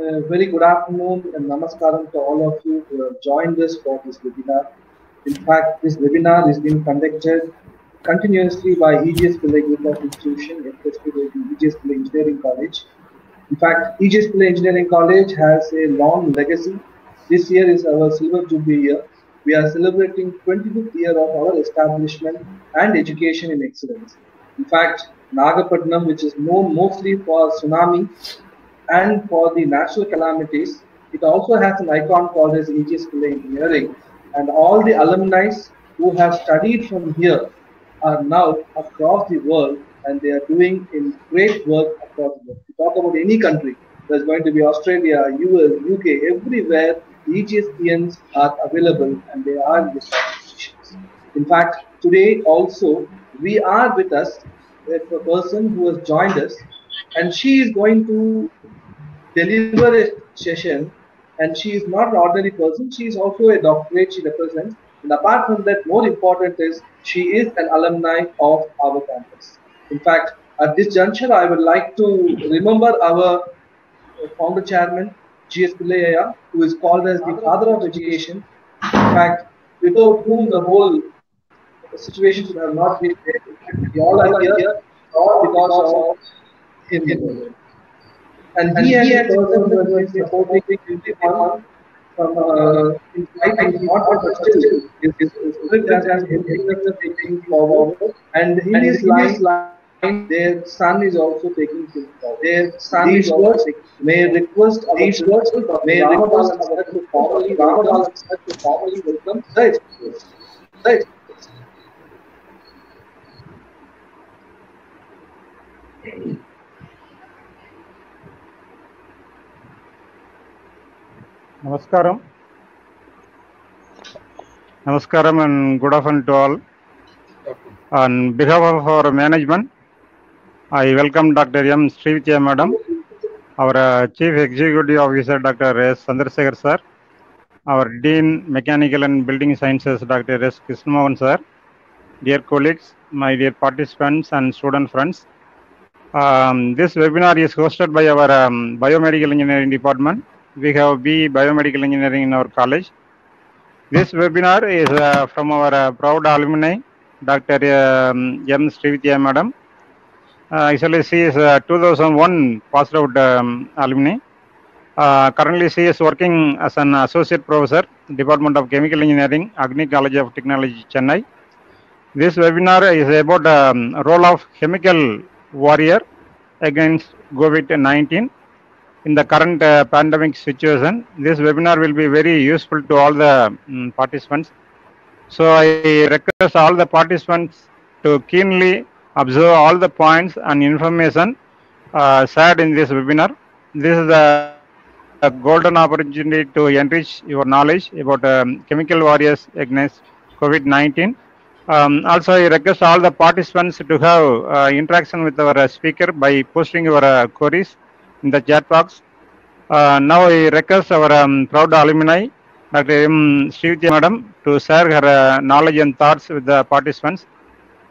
Uh, very good afternoon and namaskaram to all of you who have joined us for this webinar. In fact, this webinar is being conducted continuously by EGS Pillay Group of Institution, especially EGS Pillay Engineering College. In fact, EGS Pillay Engineering College has a long legacy. This year is our silver jubilee year. We are celebrating 25th year of our establishment and education in excellence. In fact, Nagapattinam, which is known mostly for tsunami and for the natural calamities, it also has an icon called as Pillay Engineering. And all the alumni who have studied from here are now across the world and they are doing in great work across the world. If you talk about any country, there's going to be Australia, US, UK, everywhere, EGSPNs are available and they are in institutions. In fact, today also, we are with us with a person who has joined us and she is going to deliver a session and she is not an ordinary person, she is also a doctorate she represents. And apart from that, more important is she is an alumni of our campus. In fact, at this juncture, I would like to remember our founder chairman, G.S. Pillaiya, who is called as the father of education. In fact, without whom the whole situation would have not been there. We all are here all because of him. And he has a person who has been supporting from uh, in fighting, not but still, his, his, his spirit has taking forward. And in his line, their son is also taking things forward. Their son these is words may request these words may request to formally to formally welcome right. Right नमस्कार नमस्कार and good afternoon to all on behalf of our management I welcome doctor M Shri Vijay madam और chief executive officer doctor S Chandrashekar sir और dean mechanical and building sciences doctor S Krishnamohan sir dear colleagues my dear participants and student friends this webinar is is hosted by our um, biomedical we have B Biomedical Engineering in our college. This webinar is uh, from our uh, proud alumni, Dr. Um, M. Madam. Uh, actually, she is 2001 passed out um, alumni. currently, she is working as an associate professor, Department of Chemical Engineering, Agni College of Technology, Chennai. This webinar is about um, role of chemical warrior against COVID-19 in the current uh, pandemic situation, this webinar will be very useful to all the um, participants. So I request all the participants to keenly observe all the points and information uh, shared in this webinar. This is a, a, golden opportunity to enrich your knowledge about um, chemical warriors against COVID-19. Um, also, I request all the participants to have uh, interaction with our speaker by posting your queries in the chat box. Uh, now I request our um, proud alumni, Dr. M. Srividya Madam, to share her uh, knowledge and thoughts with the participants.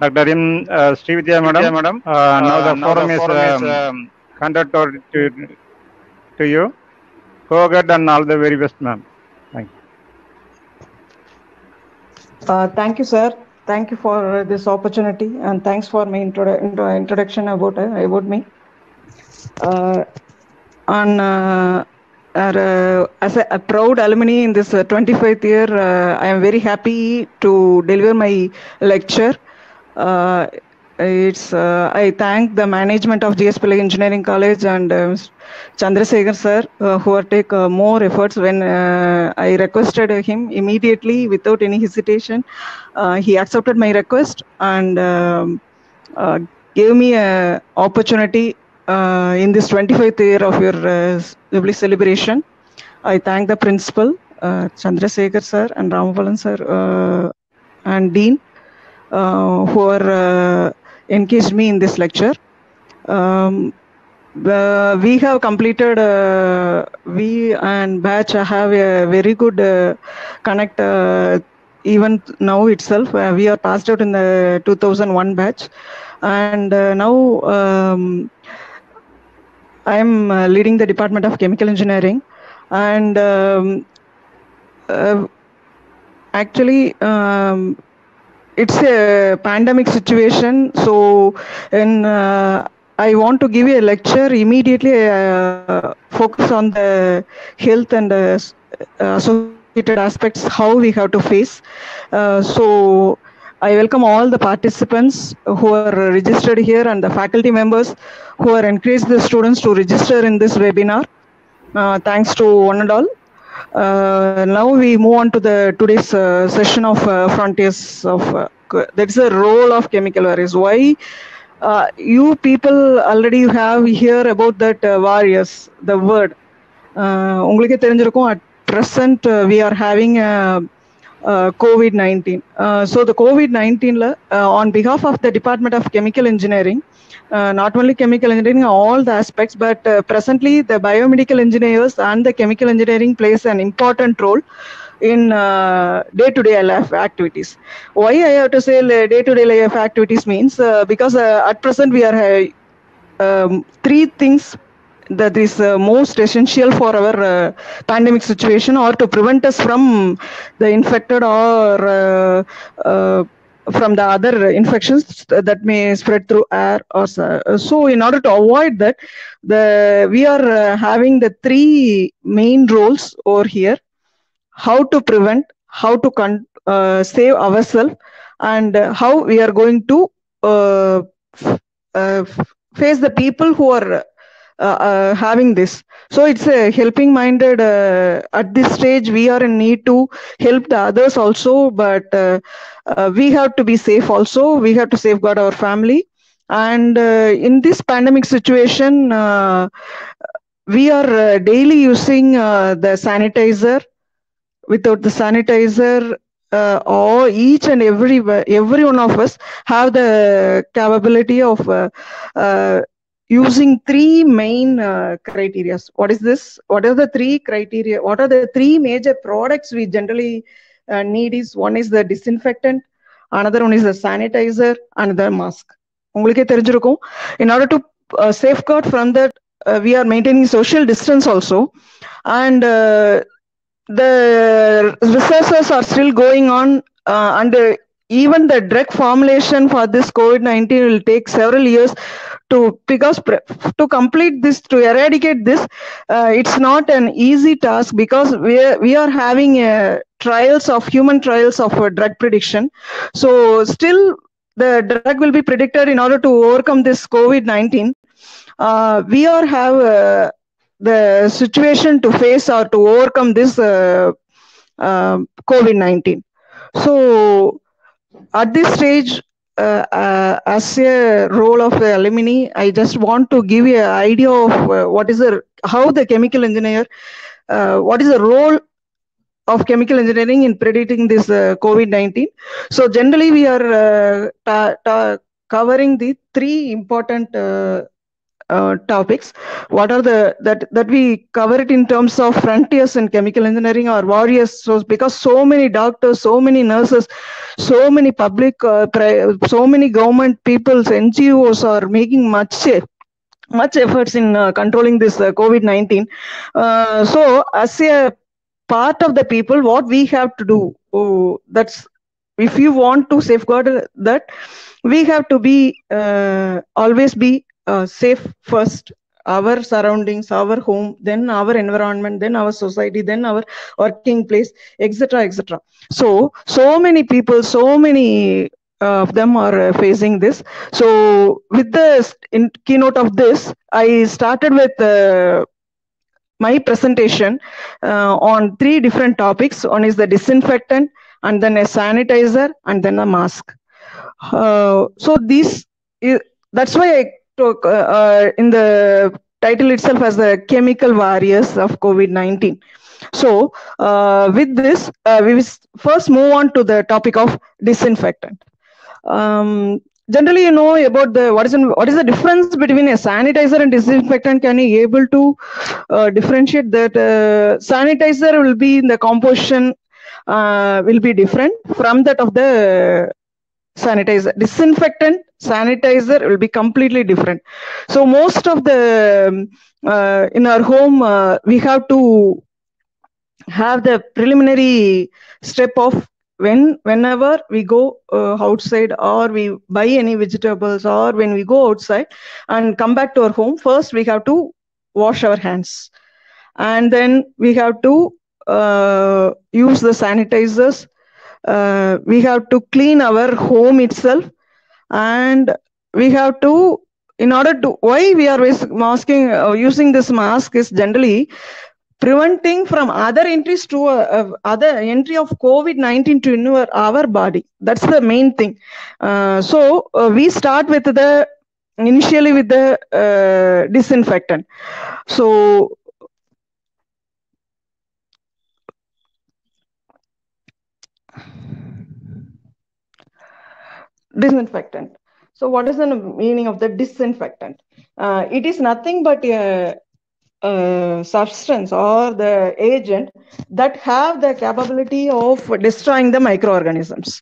Dr. M. Uh, Srividya Madam, Madam now the now forum, the is, forum is, um, um, conducted to, to you. Go ahead and all the very best, ma'am. Thank you. Uh, thank you, sir. Thank you for this opportunity, and thanks for my introdu- intro- introduction about uh, about me. Uh, on uh, as a, a proud alumni in this uh, 25th year, uh, I am very happy to deliver my lecture. It's uh, I thank the management of Pillay Engineering College and uh, Chandrasekhar sir uh, who are take uh, more efforts when I requested him immediately without any hesitation. He accepted my request and um, gave me a opportunity uh, in this 25th year of your uh, Jubilee celebration. I thank the principal, uh, Chandrasekhar sir and Ramapalan sir uh, and Dean uh, who are uh, engaged me in this lecture. Um, we have completed, uh, we and batch have a very good connect even now itself. We are passed out in the 2001 batch and now um, I'm uh, leading the Department of Chemical Engineering, and um, uh, actually, um, it's a pandemic situation. So, and uh, I want to give you a lecture immediately. Uh, focus on the health and uh, associated aspects how we have to face. Uh, so. I welcome all the participants who are registered here and the faculty members who are encouraged the students to register in this webinar. Uh, thanks to one and all. Uh, now we move on to the today's uh, session of uh, frontiers of uh, that's the role of chemical warriors. Why uh, you people already have hear about that uh, warriors the word. உங்களுக்கு தெரிஞ்சிருக்கும் at present uh, we are having a COVID 19. Uh, so, the COVID 19, uh, on behalf of the Department of Chemical Engineering, uh, not only chemical engineering, all the aspects, but uh, presently the biomedical engineers and the chemical engineering plays an important role in day to day life activities. Why I have to say day to day life activities means uh, because uh, at present we are uh, um, three things that is uh, most essential for our uh, pandemic situation or to prevent us from the infected or uh, uh, from the other infections that may spread through air or so- so in order to avoid that the we are uh, having the three main roles over here. How to prevent how to con- uh, save ourselves and uh, how we are going to uh, uh, face the people who are uh, uh, having this. So it's a helping minded uh, at this stage we are in need to help the others also but uh, uh, we have to be safe also. We have to safeguard our family. And uh, in this pandemic situation uh, we are uh, daily using uh, the sanitizer. Without the sanitizer uh, or each and every every one of us have the capability of uh, uh, using three main uh, criteria what is this what are the three criteria what are the three major products we generally uh, need is one is the disinfectant another one is the sanitizer another mask உங்களுக்கே தெரிஞ்சிருக்கும் in order to uh, safeguard from that uh, we are maintaining social distance also and uh, the researchers are still going on uh, and uh, even the drug formulation for this covid-19 will take several years to because to complete this to eradicate this uh, it's not an easy task because we are, we are having uh, trials of human trials of uh, drug prediction so still the drug will be predicted in order to overcome this covid-19 uh, we are have uh, the situation to face or to overcome this uh, uh, COVID 19. So, at this stage, uh, uh, as a role of the alumni, I just want to give you an idea of uh, what is the how the chemical engineer, uh, what is the role of chemical engineering in predicting this uh, COVID 19. So, generally, we are uh, covering the three important uh, topics. What are the that that we cover it in terms of frontiers in chemical engineering or warriors? So because so many doctors so many nurses so many public uh, so many government peoples ngos are making much much efforts in uh, controlling this uh, covid-19 uh, so as a part of the people what we have to do oh, that's if you want to safeguard that we have to be uh, always be uh, safe first our surroundings our home then our environment then our society then our working place etc etc so so many people so many of them are uh, facing this. So with the in keynote of this i started with uh, my presentation uh, on three different topics. One is the disinfectant and then a sanitizer and then a mask. Uh, so these i- that's why i took uh, uh, in the title itself as the chemical warriors of covid-19 so uh, with this uh, we will first move on to the topic of disinfectant. Um, generally you know about the what is in- what is the difference between a sanitizer and disinfectant? Can you able to uh, differentiate that uh, sanitizer will be in the composition uh, will be different from that of the sanitizer. Disinfectant sanitizer will be completely different. So most of the um, uh, in our home uh, we have to have the preliminary step of when whenever we go uh, outside or we buy any vegetables or when we go outside and come back to our home first we have to wash our hands. And then we have to uh, use the sanitizers uh, we have to clean our home itself and we have to in order to why we are masking uh, using this mask is generally preventing from other entries to uh, uh, other entry of covid-19 to our, our body. That's the main thing. Uh, so uh, we start with the initially with the disinfectant. So disinfectant. So what is the meaning of the disinfectant? Uh, it is nothing but a, a substance or the agent that have the capability of destroying the microorganisms.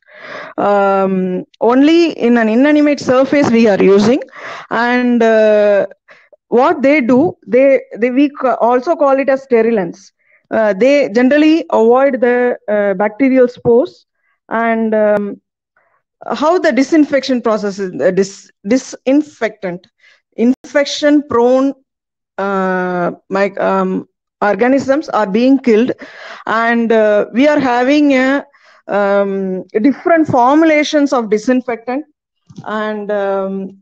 Um, only in an inanimate surface we are using and uh, what they do they, they we also call it as sterilants uh, they generally avoid the uh, bacterial spores and um, how the disinfection process is uh, dis, disinfectant infection prone uh, my, um, organisms are being killed and uh, we are having a, um, different formulations of disinfectant and um,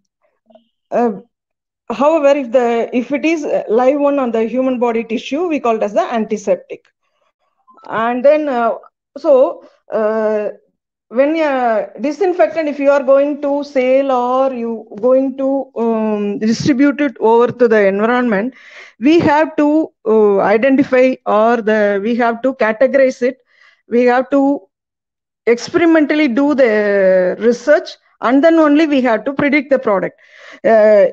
uh, however if the if it is live one on the human body tissue we call it as the antiseptic. And then uh, so uh, when uh, disinfectant if you are going to sell or you going to um, distribute it over to the environment we have to uh, identify or the we have to categorize it. We have to experimentally do the research and then only we have to predict the product. Uh,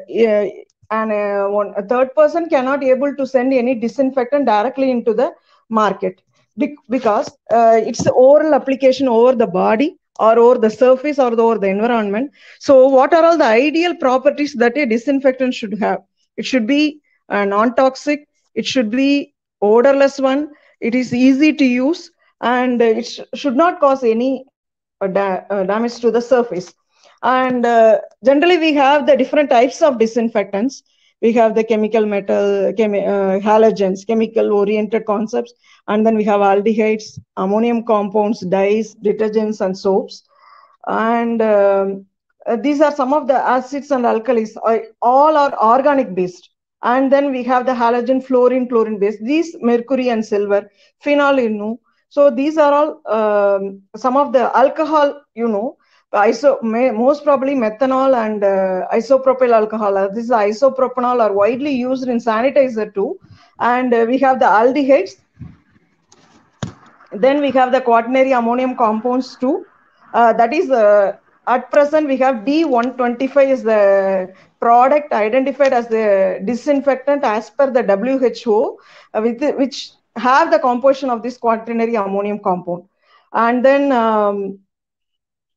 and uh, one, a third person cannot able to send any disinfectant directly into the market because uh, it's the oral application over the body or over the surface or over the environment. So, what are all the ideal properties that a disinfectant should have? It should be uh, non-toxic. It should be odorless one. It is easy to use, and uh, it sh should not cause any uh, da damage to the surface. And uh, generally, we have the different types of disinfectants we have the chemical metal chemi uh, halogens chemical oriented concepts and then we have aldehydes ammonium compounds dyes detergents and soaps. And um, uh, these are some of the acids and alkalis all are organic based. And then we have the halogen fluorine chlorine based. These mercury and silver phenol you know. So these are all um, some of the alcohol you know iso most probably methanol and uh, isopropyl alcohol. Uh, this is isopropanol are widely used in sanitizer too. And uh, we have the aldehydes. Then we have the quaternary ammonium compounds too. Uh, that is uh, at present we have d125 is the product identified as the disinfectant as per the who with, which have the composition of this quaternary ammonium compound. And then um,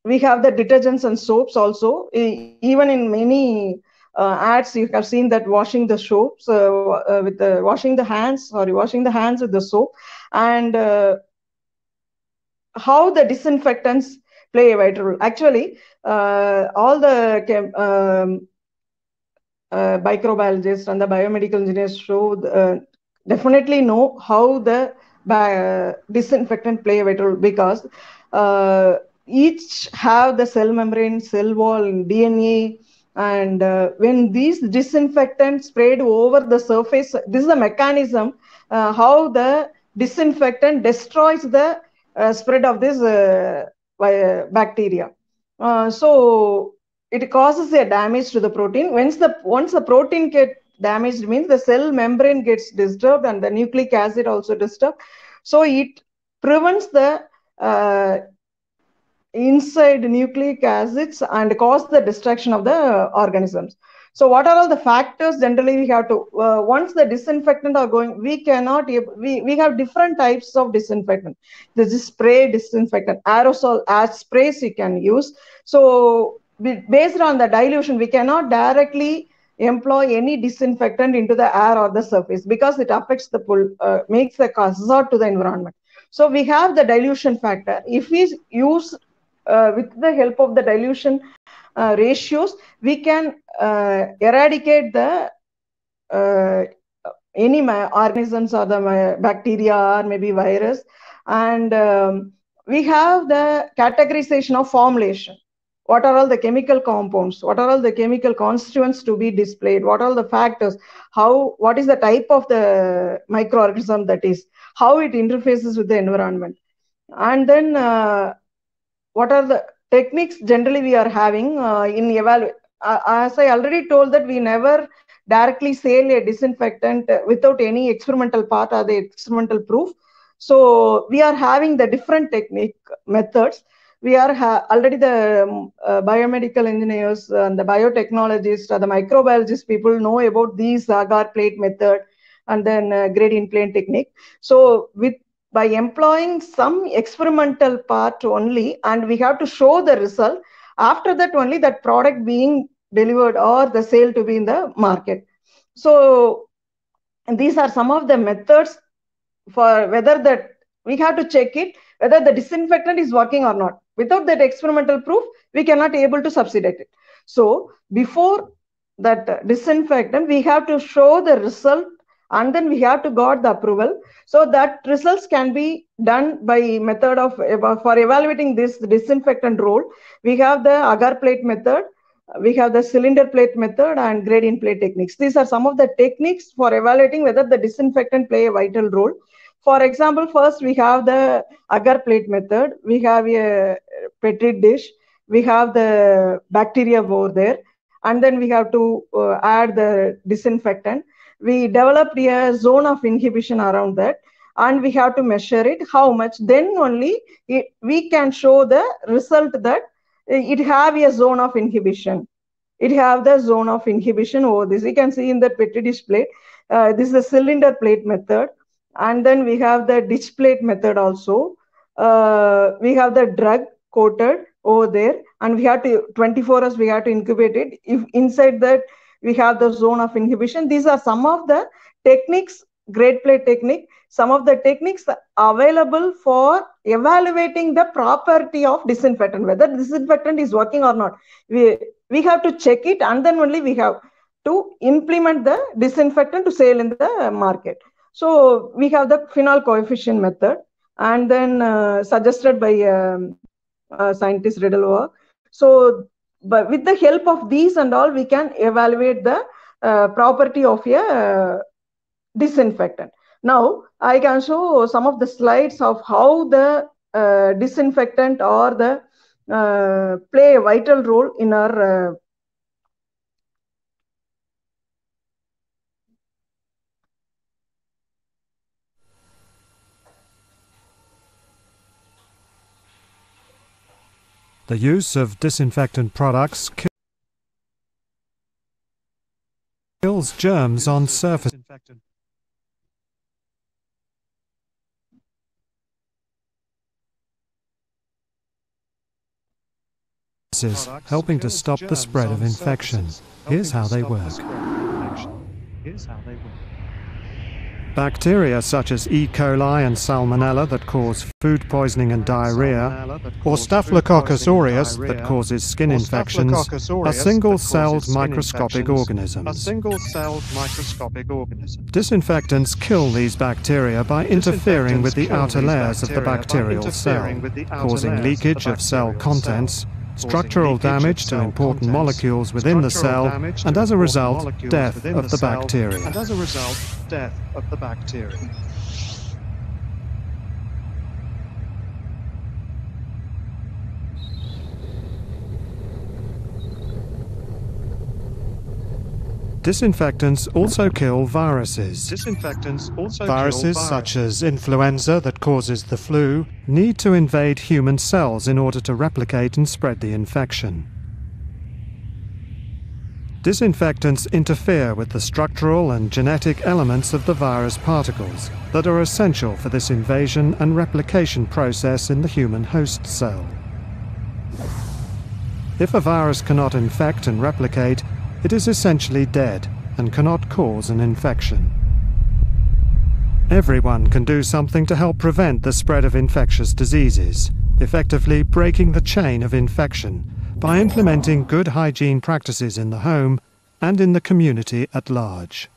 we have the detergents and soaps also. Even in many uh, ads you have seen that washing the soaps uh, uh, with the washing the hands sorry washing the hands with the soap. And uh, how the disinfectants play a vital role. Actually uh, all the um, uh, microbiologists and the biomedical engineers show definitely know how the disinfectant play a vital role because each have the cell membrane, cell wall, DNA, and uh, when these disinfectants sprayed over the surface, this is a mechanism uh, how the disinfectant destroys the uh, spread of this uh, bacteria. Uh, so it causes a damage to the protein. Once the once the protein get damaged, means the cell membrane gets disturbed and the nucleic acid also disturbed. So it prevents the uh, inside nucleic acids and cause the destruction of the organisms. So what are all the factors generally we have to, uh, once the disinfectant are going, we cannot, we, we have different types of disinfectant. This is spray disinfectant, aerosol as sprays you can use. So based on the dilution, we cannot directly employ any disinfectant into the air or the surface because it affects the pull, uh, makes the hazard to the environment. So we have the dilution factor. If we use uh, with the help of the dilution uh, ratios, we can uh, eradicate the uh, any organisms or the bacteria or maybe virus. And um, we have the categorization of formulation. What are all the chemical compounds? What are all the chemical constituents to be displayed? What are the factors? How what is the type of the microorganism that is? How it interfaces with the environment? And then uh, what are the techniques generally we are having uh, in evaluate uh, as i already told that we never directly sell a disinfectant without any experimental part or the experimental proof. So we are having the different technique methods. We are already the um, uh, biomedical engineers and the biotechnologists or the microbiologists people know about these agar plate method and then uh, gradient plate technique. So with by employing some experimental part only and we have to show the result. After that only that product being delivered or the sale to be in the market. So these are some of the methods for whether that we have to check it whether the disinfectant is working or not. Without that experimental proof we cannot able to subsidiate it. So before that disinfectant we have to show the result and then we have to got the approval so that results can be done by method of for evaluating this disinfectant role we have the agar plate method we have the cylinder plate method and gradient plate techniques these are some of the techniques for evaluating whether the disinfectant play a vital role for example, first we have the agar plate method. We have a petri dish. We have the bacteria over there. And then we have to uh, add the disinfectant. We developed a zone of inhibition around that. And we have to measure it, how much. Then only it, we can show the result that it have a zone of inhibition. It have the zone of inhibition over this. You can see in the petri dish plate. Uh, this is a cylinder plate method and then we have the ditch plate method also uh, we have the drug coated over there and we have to 24 hours we have to incubate it if inside that we have the zone of inhibition. These are some of the techniques grade plate technique. Some of the techniques available for evaluating the property of disinfectant whether disinfectant is working or not. We we have to check it and then only we have to implement the disinfectant to sell in the market. So we have the phenol coefficient method and then uh, suggested by um, uh, scientist Riddlewa. So but with the help of these and all, we can evaluate the uh, property of a uh, disinfectant. Now, I can show some of the slides of how the uh, disinfectant or the uh, play a vital role in our The use of disinfectant products kills germs on surfaces, helping to stop the spread of infection. Here's how they work. Bacteria such as E. coli and Salmonella that cause food poisoning and diarrhea, or Staphylococcus aureus that causes skin infections, are single-celled microscopic organisms. Disinfectants kill these bacteria by interfering with the outer layers of the bacterial cell, causing leakage of cell contents structural damage to important molecules within the cell, and as a result, death of the bacteria. And as a result, death of the bacteria. Disinfectants also kill viruses. Disinfectants also Viruses such as influenza that causes the flu need to invade human cells in order to replicate and spread the infection. Disinfectants interfere with the structural and genetic elements of the virus particles that are essential for this invasion and replication process in the human host cell. If a virus cannot infect and replicate, it is essentially dead and cannot cause an infection. Everyone can do something to help prevent the spread of infectious diseases, effectively breaking the chain of infection by implementing good hygiene practices in the home and in the community at large.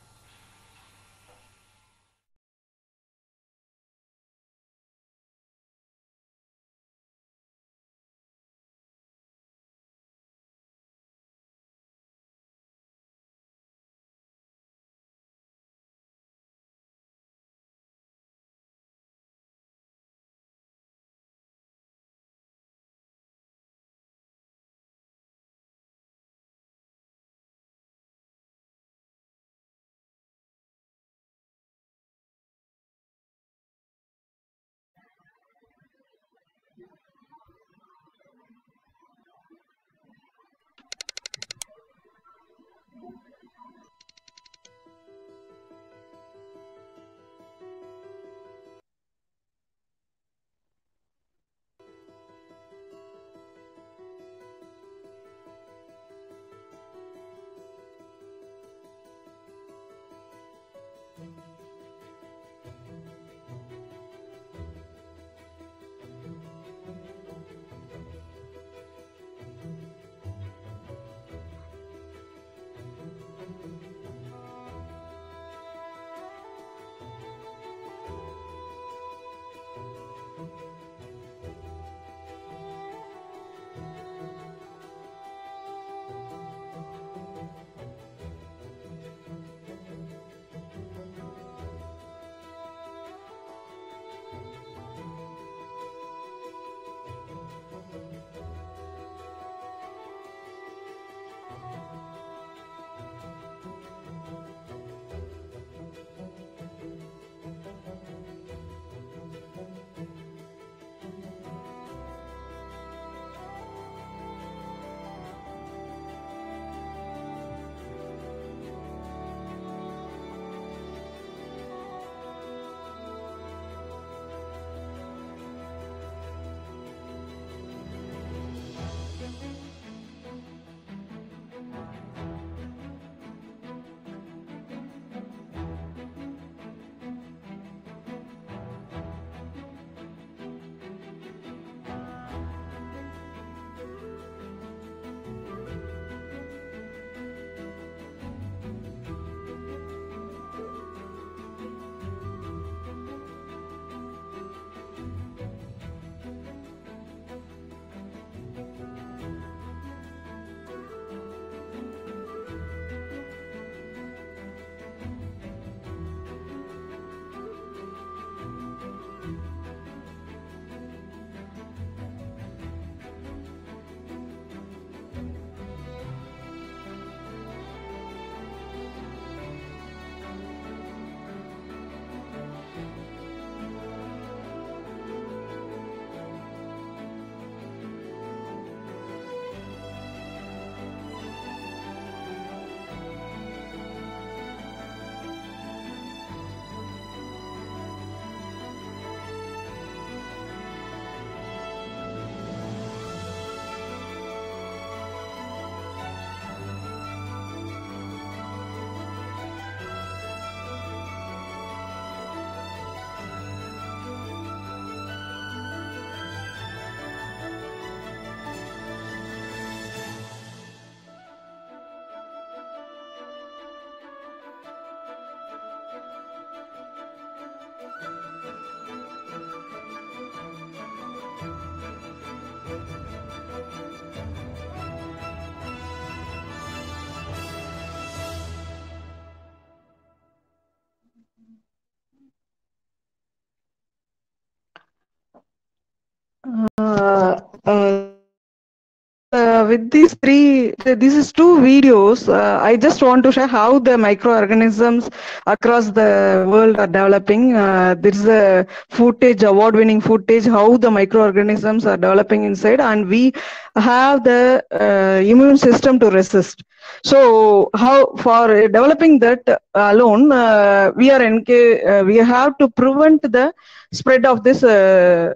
With these three, this is two videos. Uh, I just want to share how the microorganisms across the world are developing. Uh, there is a footage, award-winning footage, how the microorganisms are developing inside, and we have the uh, immune system to resist. So, how for developing that alone, uh, we are enca- uh, we have to prevent the spread of this uh,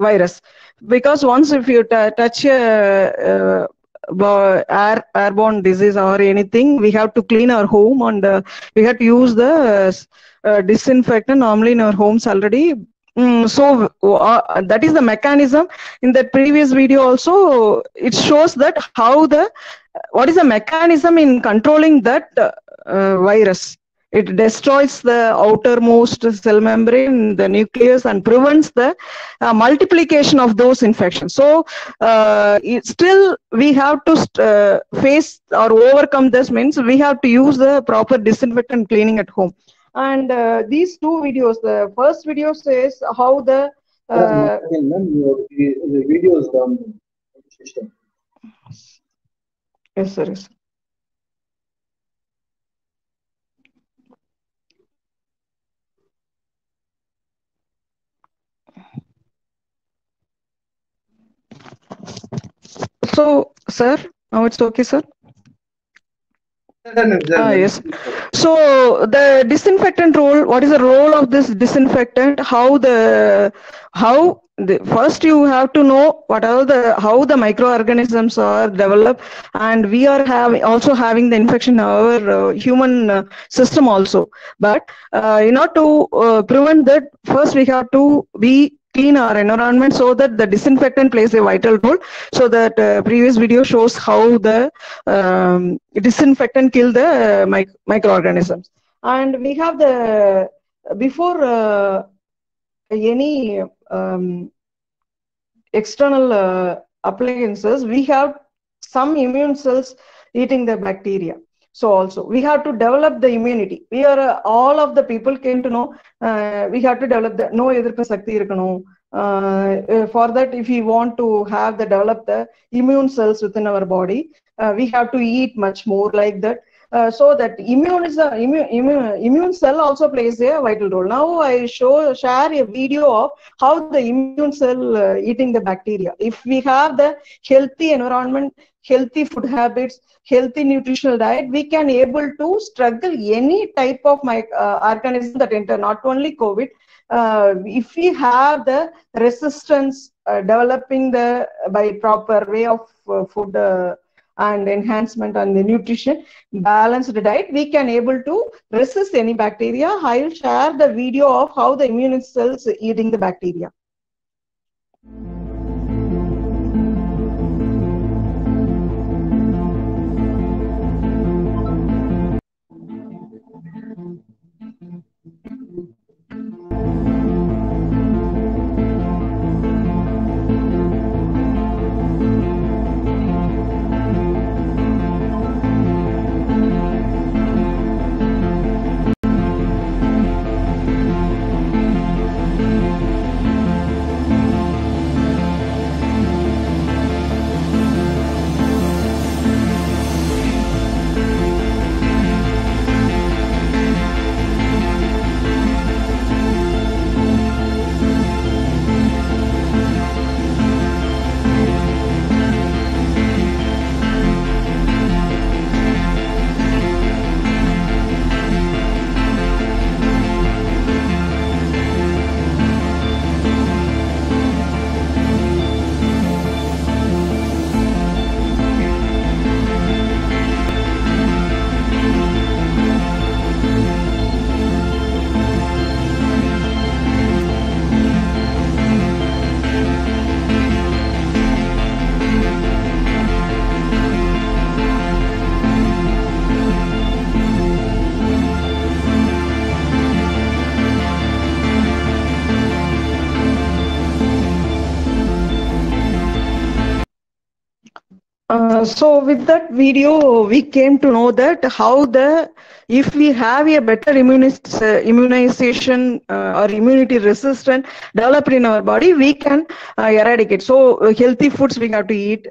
virus because once if you touch a, air airborne disease or anything we have to clean our home and uh, we have to use the uh, disinfectant normally in our homes already. Mm, so uh, that is the mechanism. In the previous video also it shows that how the what is the mechanism in controlling that uh, virus it destroys the outermost cell membrane the nucleus and prevents the uh, multiplication of those infections. So uh, still we have to uh, face or overcome this means we have to use the proper disinfectant cleaning at home. And uh, these two videos the first video says how the uh, the videos done. Yes sir so sir now it's okay sir Ah, yes. So the disinfectant role, what is the role of this disinfectant? How the how the, first you have to know what are the how the microorganisms are developed, and we are having also having the infection in our uh, human uh, system also. But uh, in order to uh, prevent that, first we have to be clean our environment so that the disinfectant plays a vital role so that uh, previous video shows how the um, disinfectant kill the uh, mic microorganisms. And we have the before uh, any um, external uh, appliances we have some immune cells eating the bacteria so also we have to develop the immunity we are uh, all of the people came to know uh, we have to develop the no எதிர்ப்பு சக்தி இருக்கணும் uh, for that if we want to have the develop the immune cells within our body uh, we have to eat much more like that uh, so that immune is a immune, immune immune cell also plays a vital role now i show share a video of how the immune cell eating the bacteria if we have the healthy environment healthy food habits healthy nutritional diet we can able to struggle any type of my uh, organism that enter not only covid. Uh, if we have the resistance uh, developing the by proper way of food and enhancement on the nutrition balanced diet we can able to resist any bacteria. I'll share the video of how the immune cells eating the bacteria so with that video, we came to know that how the if we have a better uh, immunization uh, or immunity resistant developed in our body, we can eradicate. So healthy foods we have to eat,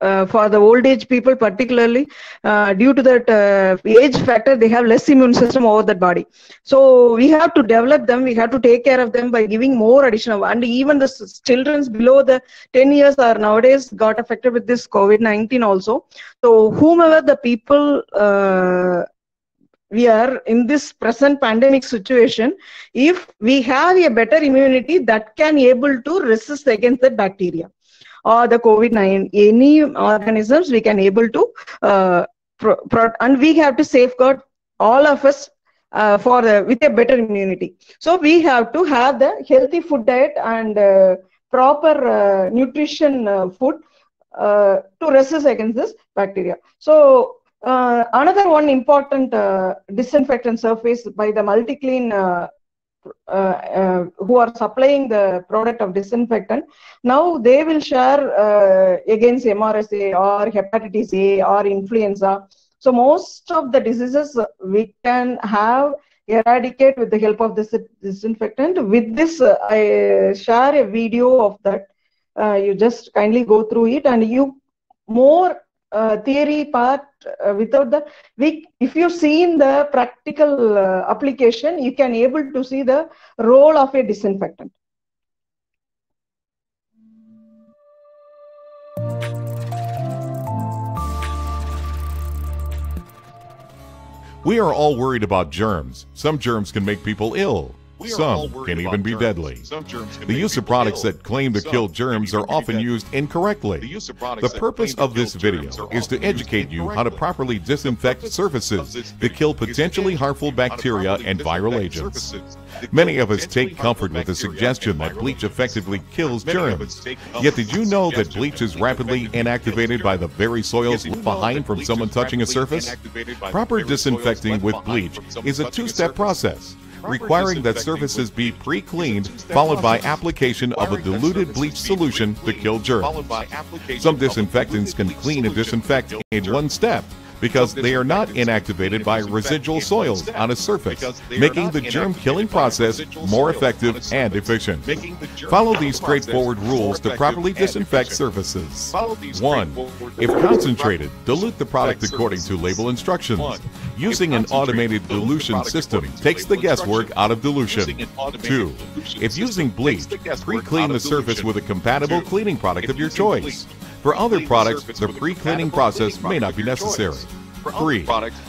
uh, for the old age people particularly uh, due to that uh, age factor they have less immune system over that body. So we have to develop them we have to take care of them by giving more additional and even the children's below the 10 years are nowadays got affected with this covid-19 also. So whomever the people uh, we are in this present pandemic situation if we have a better immunity that can able to resist against the bacteria or the covid-19 any organisms we can able to uh, pro, pro, and we have to safeguard all of us uh, for with a better immunity. So we have to have the healthy food diet and uh, proper uh, nutrition uh, food uh, to resist against this bacteria. So uh, another one important uh, disinfectant surface by the multi-clean uh, who are supplying the product of disinfectant now they will share uh, against mrsa or hepatitis a or influenza. So most of the diseases we can have eradicate with the help of this disinfectant. With this uh, i share a video of that. Uh, you just kindly go through it and you more uh, theory part uh, without the we if you see in the practical uh, application you can able to see the role of a disinfectant We are all worried about germs. Some germs can make people ill. We are all Some can even be deadly. Some germs can The use of products that claim to kill germs are often used incorrectly. The use of The purpose of this video is to educate you how to properly disinfect surfaces to kill potentially harmful you how to bacteria and viral agents. Many of us take comfort with the suggestion that bleach effectively kills germs. Yet did you know that bleach is rapidly inactivated by the very soils Yet did you left behind from someone touching a surface? inactivated by the Proper disinfecting with bleach is a two-step process. Requiring that surfaces be pre-cleaned, is a two-step followed by application of a diluted bleach solution to kill germs. followed by application Some disinfectants can clean and disinfect in one step because they are not disinfectants can clean inactivated by residual soils on a surface, because they are making the germ-killing process more soils on a effective and efficient. germ Follow these straightforward rules to properly disinfect surfaces. 1. If concentrated, dilute the product according to label instructions. Using an automated dilution system takes the guesswork out of dilution. Using an automated 2. If using bleach, pre-clean the surface with a compatible cleaning product of your choice. For other products, the pre-cleaning process may not be of your choice. necessary. 3.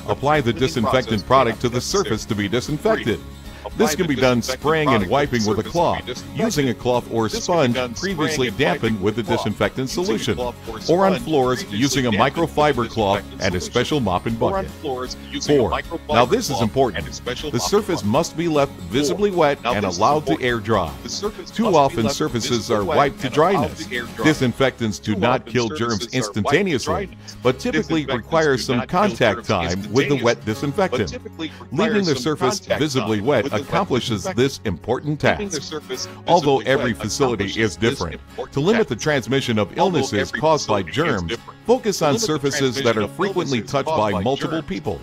Apply the disinfectant product to the surface to be disinfected. This can be done spraying and wiping with a cloth, using a cloth or This can be sponge previously dampened with a disinfectant solution, or on floors using a dampened with the microfiber cloth and a special mop and bucket. floors using a 4. Now this is important. and a special The surface must be left visibly wet and allowed to air dry. Too often surfaces are wiped to dryness. to air dry. Disinfectants do not kill germs are wiped to instantaneously, but typically require some contact time with the wet disinfectant. Leaving the surface visibly time wet with the wet accomplishes this important task. Although every facility is different, to limit the transmission of illnesses caused by germs, focus on surfaces that are frequently touched by multiple people.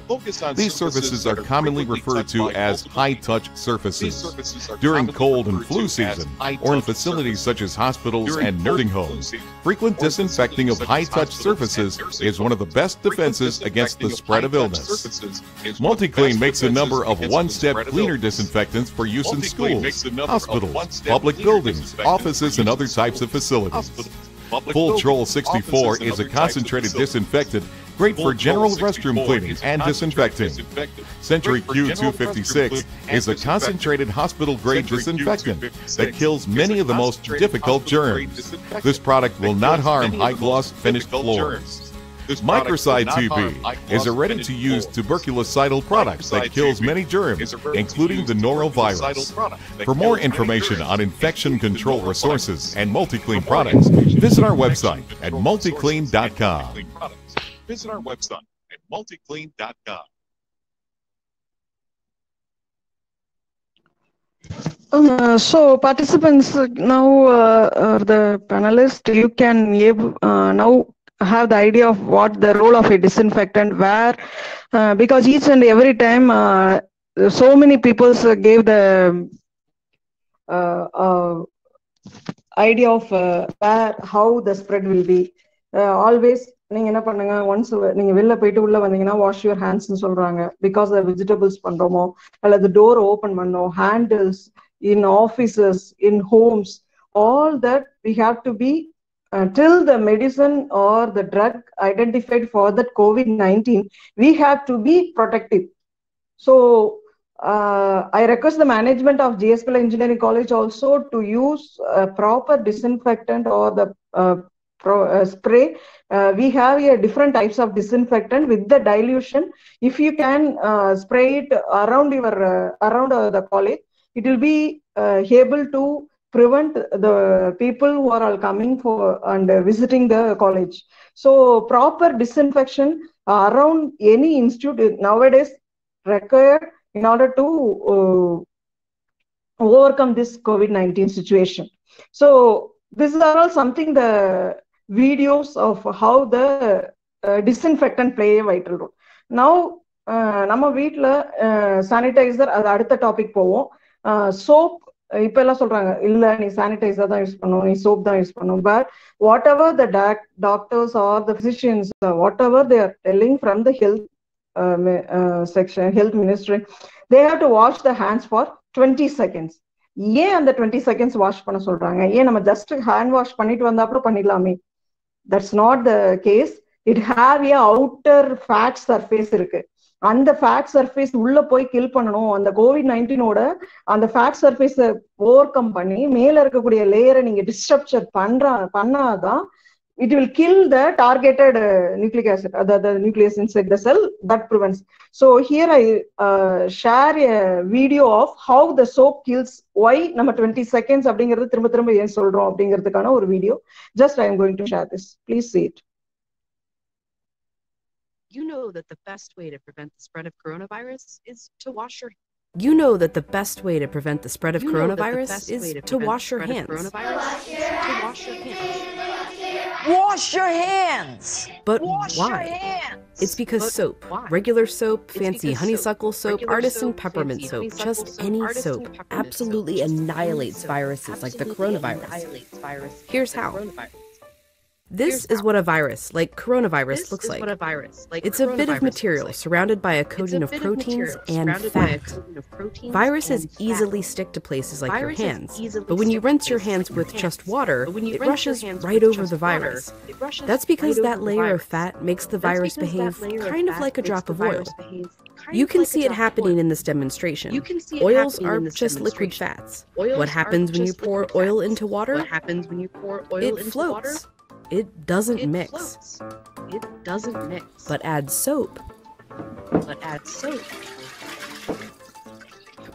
These surfaces are commonly referred to as high-touch surfaces. surfaces During cold and flu season, or in facilities such as hospitals and nursing homes, frequent disinfecting of high-touch surfaces is one of the best defenses against the spread of illness. surfaces is one of the MultiClean makes a number of one step cleaner illness. Disinfectants for use in schools, a number of hospitals, public buildings, offices, and other types of facilities. Full Troll 64 is a other types of concentrated disinfectant, great for general restroom cleaning and disinfecting. Century great for general restroom Q256 is a concentrated hospital grade disinfectant that kills many of the most difficult germs. This product will not harm high gloss finished floors. Germs. This Microcide TB is a ready-to-use floors. tuberculocidal product that kills many germs, including the norovirus. For more information on infection control resources and For multi-clean products, visit our website at control resources and multiclean.com. multi-clean Visit our website at multiclean.com. Uh, so participants uh, now uh, uh, the panelists you can able, uh, now have the idea of what the role of a disinfectant where uh, because each and every time uh, so many people gave the uh, uh, idea of uh, where how the spread will be always நீங்க என்ன பண்ணுங்க once நீங்க வெளில போயிட்டு உள்ள வந்தீங்கன்னா wash your ஹேண்ட்ஸ்னு சொல்றாங்க because vegetables பண்றோமோ அல்லது டோர் ஓபன் பண்ணோம் handles in offices in homes all that we have to be uh, till the medicine or the drug identified for that COVID 19, we have to be protective. So, uh, I request the management of EGS Pillay Engineering College also to use a proper disinfectant or the uh, pro, uh, spray. Uh, we have here different types of disinfectant with the dilution. If you can uh, spray it around your uh, around uh, the college, it will be uh, able to prevent the people who are all coming for and uh, visiting the college. So proper disinfection around any institute is nowadays required in order to uh, overcome this COVID-19 situation. So this are all something the videos of how the uh, disinfectant play a vital role. Now uh, நம்ம வீட்டில் sanitiser அது அடுத்த topic போவோம் soap இப்ப எல்லாம் சொல்றாங்க இல்ல நீ சானிடைசர் தான் யூஸ் பண்ணும் நீ சோப் தான் யூஸ் பண்ணும் but whatever the doctors are the physicians whatever they are telling from the health section health ministry they have to wash the hands for twenty seconds ஏன் அந்த டுவெண்ட்டி செகண்ட்ஸ் வாஷ் பண்ண சொல்றாங்க? ஏன் நம்ம just hand wash பண்ணிட்டு வந்தா அப்புறம் பண்ணிடலாமே? That's not the case it have a outer fat surface இருக்கு. அந்த ஃபேட் சர்ஃபேஸ் உள்ள போய் கில் பண்ணணும். அந்த கோவிட் நைன்டீனோட அந்த ஃபேட் சர்ஃபேஸ ஓவர் கம் பண்ணி மேல இருக்கக்கூடிய லேயரை நீங்க டிஸ்ட்ரப்சர் பண்ற பண்ணாதான் it will kill the targeted nucleic acid அதாவது nucleus insect the cell that prevents so here I share a video of how the soap kills why நம்ம டுவெண்ட்டி செகண்ட்ஸ் அப்படிங்கிறது திரும்ப திரும்ப ஏன் சொல்றோம் அப்படிங்கிறதுக்கான ஒரு video just I am going to share this please seat You know that the best way to prevent the spread of coronavirus is to wash your you know that the best way to prevent the spread of You know that the coronavirus best is way to, to prevent wash the your spread of hands. coronavirus is to wash your hands. Wash your hands. But Wash your why? hands. It's because But soap, why? regular soap, It's fancy honeysuckle soap, regular artisan soap, peppermint fancy soap, just soap, any artisan soap absolutely soap, annihilates soap viruses like the coronavirus. viruses Here's like how. coronavirus. This Here's is what a virus, like coronavirus, looks is like. what a virus, like it's a bit of material like. surrounded by a coating of proteins and surrounded by a fat. proteins Viruses and fat. easily stick to places like Viruses your hands, but when you rinse your hands with hands. just water, But when you it rushes right over the virus. That's because right that layer of fat makes the virus behave kind of like a drop of oil. virus behave kind You can see it happening in this demonstration. You can see Oils are just liquid fats. What happens when you pour oil into water? What happens when you pour oil it into floats. It doesn't It mix. floats. It doesn't mix. But add soap, but add soap.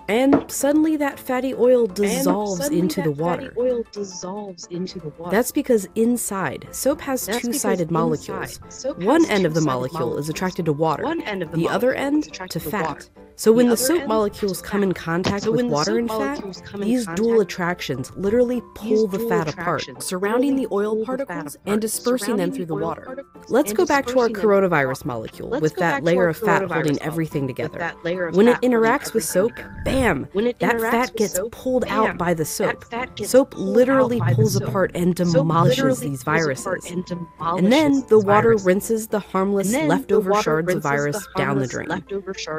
And suddenly that fatty oil dissolves into the water. oil dissolves into the water. That's because inside, soap has That's two-sided molecules. One end of the molecule is attracted to water. One end of the the other end to fat. water. So when The the, soap molecules come in contact So with water and fat, molecules come in these dual attractions literally pull the fat apart, surrounding the oil pull the fat particles and dispersing them through the water. Let's go back to our dispersing them through the coronavirus molecule with that layer of fat holding everything together. with that layer of When it interacts with soap. Bam, When it that fat gets soap, pulled out by the soap. Soap literally out by the pulls soap. apart and demolishes these viruses. and And then the water viruses. rinses the harmless leftover the shards of rinses the virus down the drain.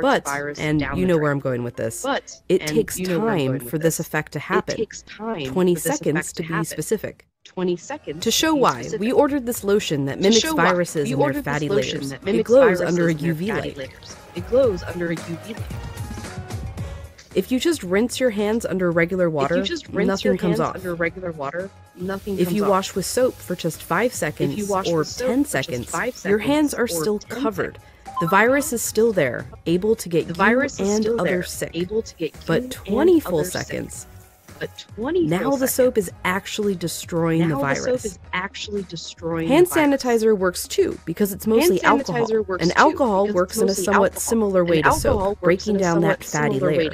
But, and you know where I'm going with this, But it takes you know time for this effect to happen. It takes time 20 seconds to to be specific. 20 seconds To show why, specific. we ordered this lotion that mimics viruses in their fatty layers. It glows under a viruses in their UV light. layers. It glows under a UV light. If you just rinse your hands under regular water, if you just rinse nothing comes off. under regular water, nothing If you off. wash with soap for just 5 seconds you wash or 10 for just seconds, your hands are still 10 covered. The virus is still there, able to get the you virus and there, others sick. able to get But 20 full seconds. sick. But 20 now the seconds. soap is actually destroying now the the virus. soap is actually destroying Hand the sanitizer works too because it's mostly Hand alcohol. and alcohol works in a somewhat alcohol. similar way to soap, breaking down that fatty layer.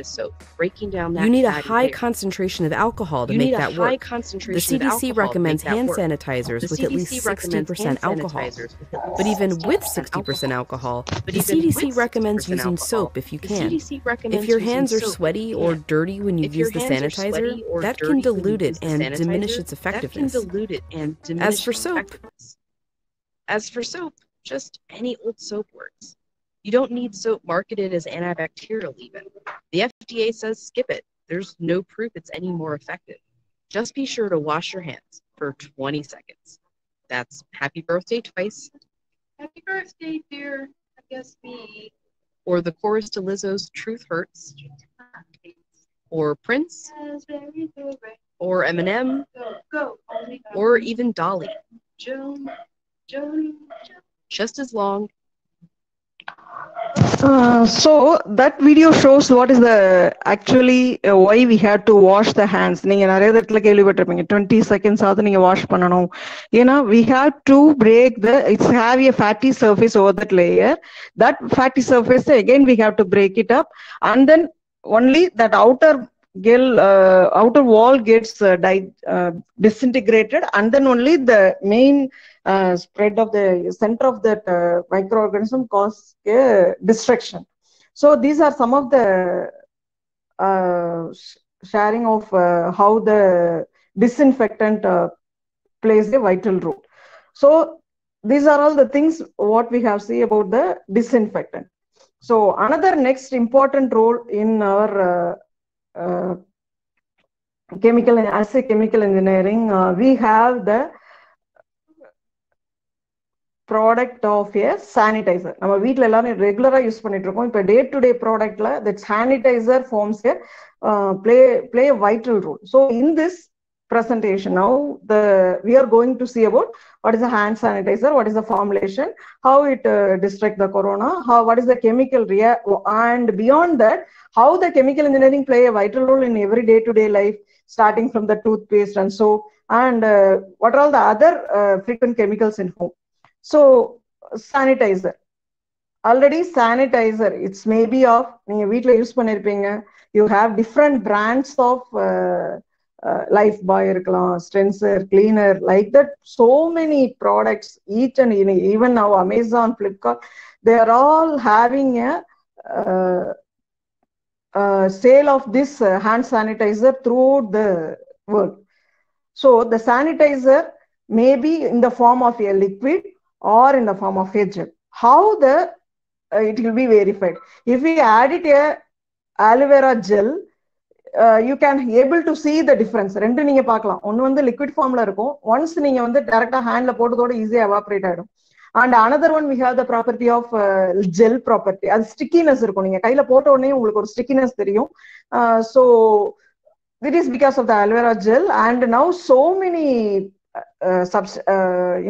breaking down that You need a high layer. concentration of alcohol to You make that high work. concentration The CDC recommends hand sanitizers The with at least CDC recommends 60% alcohol. with But even with 60% 60% alcohol, the CDC recommends using soap if you can. If your hands are sweaty or dirty when you use the sanitizer, or that can dilute it and diminish its That can effectiveness. dilute it and diminish As for its soap. As for soap, just any old soap works. You don't need soap marketed as antibacterial, even. The FDA says skip it. There's no proof it's any more effective. Just be sure to wash your hands for 20 seconds. That's happy birthday twice. Happy birthday, dear. I guess me. Or the chorus to Lizzo's Truth Hurts Or Prince. Or Eminem. Or even Dolly. Just as long Uh, so that video shows what is the actually uh, why we had to wash the hands நீங்க நிறைய இடத்துல கேள்விப்பட்டிருப்பீங்க twenty seconds ஆகுது நீங்க wash பண்ணணும் ஏன்னா we have to break the it's have a fatty surface over that layer that fatty surface again we have to break it up and then only that outer gel uh, outer wall gets uh, di- uh, disintegrated and then only the main uh, spread of the center of that uh, microorganism causes a destruction. So these are some of the uh, sh- sharing of uh, how the disinfectant uh, plays a vital role. So these are all the things what we have see about the disinfectant. So another next important role in our uh, uh, chemical as a chemical engineering, uh, we have the product of a sanitizer நம்ம வீட்டில் எல்லாரும் ரெகுலராக use பண்ணிட்டு இருக்கோம் இப்போ day to day ப்ராடக்ட்ல that sanitizer forms A play play vital role so in this presentation now the we are going to see about what is a hand sanitizer what is the formulation how it uh, distract the corona how what is the chemical rea- and beyond that how the chemical engineering play a vital role in every day to day life starting from the toothpaste and soap and uh, what are all the other uh, frequent chemicals in home so sanitizer already sanitizer it's maybe of நீங்க வீட்ல use பண்ணிருப்பீங்க you have different brands of Lifebuoy இருக்கலாம் ஸ்ட்ரென்சர் cleaner like that so many products each and even now Amazon Flipkart they are all having sale of this hand sanitizer through the world so the sanitizer may be in the form of a liquid or in the form of a gel. How the uh, it will be verified? If we add it a aloe vera gel, you can able to see the difference ரெண்டு நீங்க பாக்கலாம் ஒன்னு வந்து liquid ஃபார்ம்ல இருக்கும். Once நீங்க வந்து டைரக்டா ஹேண்ட்ல போட்டதோட ஈஸியா எவாபரேட் ஆயிடும். And another one we have the property of gel property அது ஸ்டிக்கினஸ் இருக்கும். நீங்க கையில போட்ட உடனே உங்களுக்கு ஒரு ஸ்டிக்கினஸ் தெரியும். So it is because of the aloe vera gel and now so many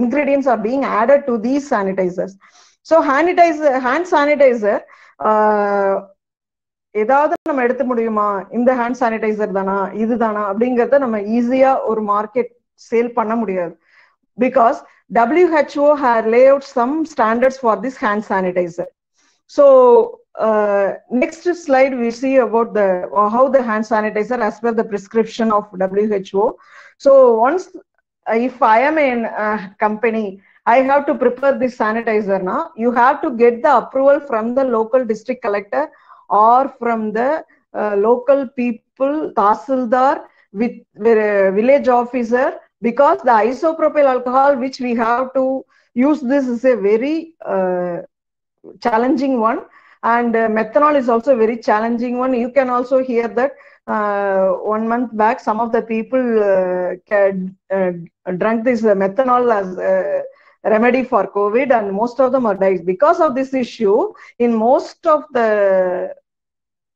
ingredients are being added to these sanitizers so sanitizer hand sanitizer ஏதாவது நம்ம எடுத்து முடியுமா? இந்த ஹேண்ட் சானிடைசர் தானா? இதுதானா அப்படிங்கறத நம்ம ஈஸியா ஒரு மார்க்கெட் சேல் பண்ண முடியாது. Because WHO here lay out some standards for this hand sanitizer so next slide we see about the how the hand sanitizer as per the prescription of WHO so once if I am an company I have to prepare this சானிடைசர்னா you have to get the approval from the local district collector or from the uh, local people, Tahsildar, with the village officer, because the isopropyl alcohol which we have to use this is a very uh, challenging one. And uh, methanol is also very challenging one. You can also hear that uh, one month back some of the people uh, uh, drank this uh, methanol as a remedy for covid and most of them are died because of this issue in most of the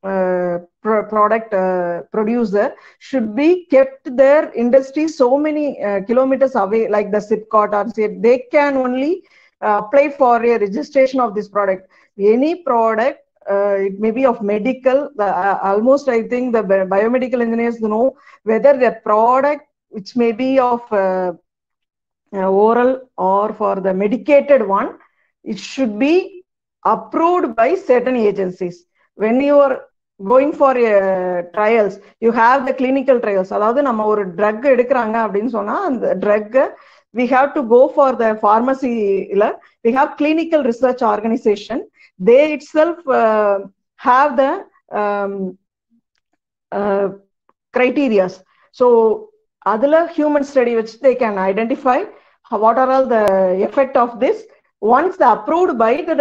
uh, pro- product uh, producer should be kept their industry so many uh, kilometers away like the sipcot or say they can only uh, apply for a registration of this product. Any product uh, it may be of medical the, uh, almost i think the biomedical engineers know whether the product which may be of oral or for the medicated one it should be approved by certain agencies when you are going for uh, trials you have the clinical trials அதாவது நம்ம ஒரு drug எடுக்கிறாங்க அப்படின்னு சொன்னா அந்த drug we have to go for the pharmacy ல we have clinical research organization they itself uh, have the um, uh, criterias so அதுல human study வச்சு they can identify how- what are all the effect of this? Once the approved by the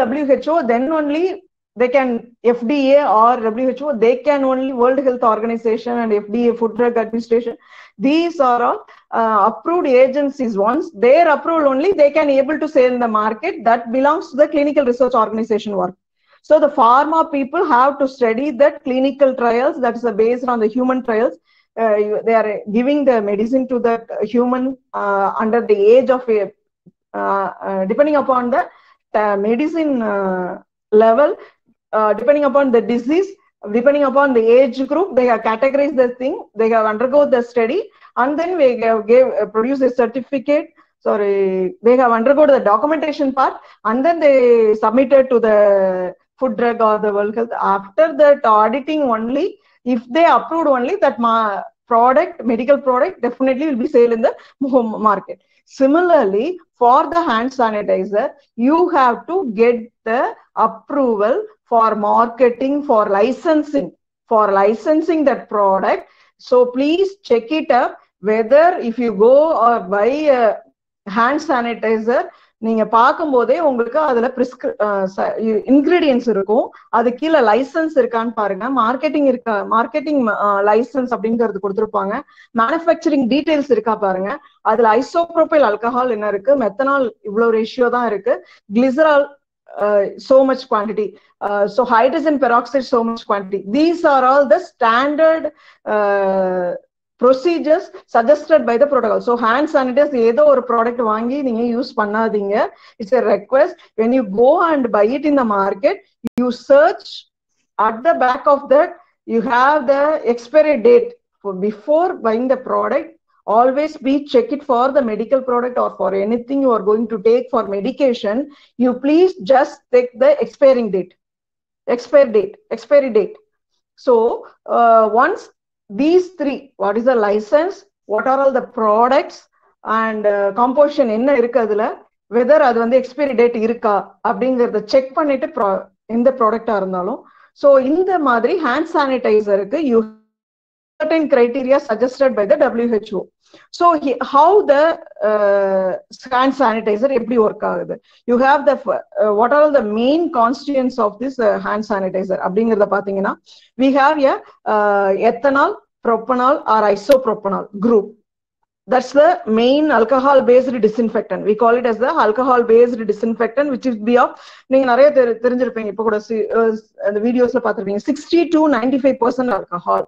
who then only they can fda or who they can only world health organization and fda food drug administration these are all uh, approved agencies. Once their approval only they can able to sell in the market that belongs to the clinical research organization work. So the pharma people have to study that clinical trials that is based on the human trials you- they are giving the medicine to the human uh, under the age of a uh, uh, depending upon the uh, medicine uh, level uh, depending upon the disease depending upon the age group they have categorized the thing they have undergo the study and then we have gave uh, produce a certificate sorry they have undergone the documentation part and then they submitted to the food drug or the world health. After that auditing only if they approved only that ma- product medical product definitely will be sale in the home market. Similarly for the hand sanitizer you have to get the approval for marketing for licensing for licensing that product. So please check it up whether if you go or buy a hand sanitizer நீங்க பார்க்கும்போதே உங்களுக்கு அதுல பிரிஸ்கிரி ingredients இருக்கும். அது கீழே licence இருக்கான்னு பாருங்க. Marketing இருக்கா மார்க்கெட்டிங் லைசன்ஸ் அப்படிங்கிறது கொடுத்துருப்பாங்க. மேனுஃபேக்சரிங் டீடைல்ஸ் இருக்கா பாருங்க. அதுல ஐசோப்ரோபைல் அல்கஹால் என்ன இருக்கு? மெத்தனால் இவ்வளவு ரேஷியோ தான் இருக்கு. Glycerol so much quantity. uh, so hydrogen peroxide so much quantity. These are all the standard uh, procedures suggested by the protocol so hand sanitizer ஏதோ ஒரு ப்ராடக்ட் வாங்கி நீங்க யூஸ் பண்ணாதீங்க it's a request when you go and buy it in the market you search at the back of that you have the expiry date for before buying the product always be check it for the medical product or for anything you are going to take for medication you please just take the expiring date expire date expiry date so uh, once these three what is the license what are all the products and composition uh, என்ன இருக்கு அதுல weather அது வந்து expiry date இருக்கா அப்படிங்கறத check பண்ணிட்டு எந்த ப்ராடக்டா இருந்தாலும். ஸோ இந்த மாதிரி hand சானிடைசருக்கு you certain criteria suggested by the WHO. So he- how the uh, hand sanitizer எப்படி ஒர்க் ஆகுது you have the what are the main constituents of this hand sanitizer அப்படிங்கறத பாத்தீங்கன்னா we have a ethanol propanol or isopropanol group that's the main alcohol based disinfectant we call it as the alcohol based disinfectant which is be of நீங்க நிறைய தெரி- தெரிஞ்சிருப்பீங்க இப்ப கூட அந்த வீடியோஸ்ல பாத்திருப்பீங்க sixty to ninety five alcohol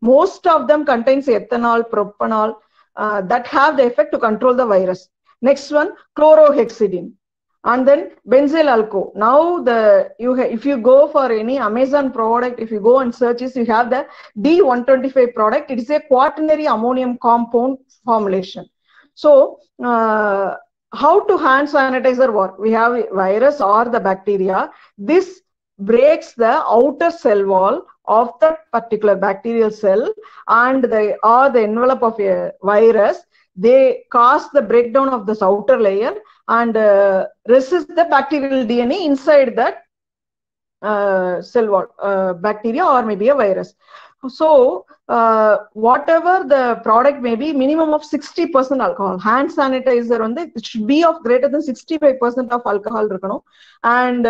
most of them contains ethanol propanol uh, that have the effect to control the virus. Next one chlorhexidine. And then benzyl alcohol now the you if you go for any amazon product if you go and search this you have the d125 product. It is a quaternary ammonium compound formulation. So uh, how to hand sanitizer work? We have virus or the bacteria. This breaks the outer cell wall of that particular bacterial cell and the or the envelope of a virus they cause the breakdown of this outer layer and uh, resist the bacterial dna inside that uh, cell wall uh, bacteria or maybe a virus so uh, whatever the product may be minimum of 60% alcohol hand sanitizer வந்து it should be of greater than 65% of alcohol இருக்கணும் and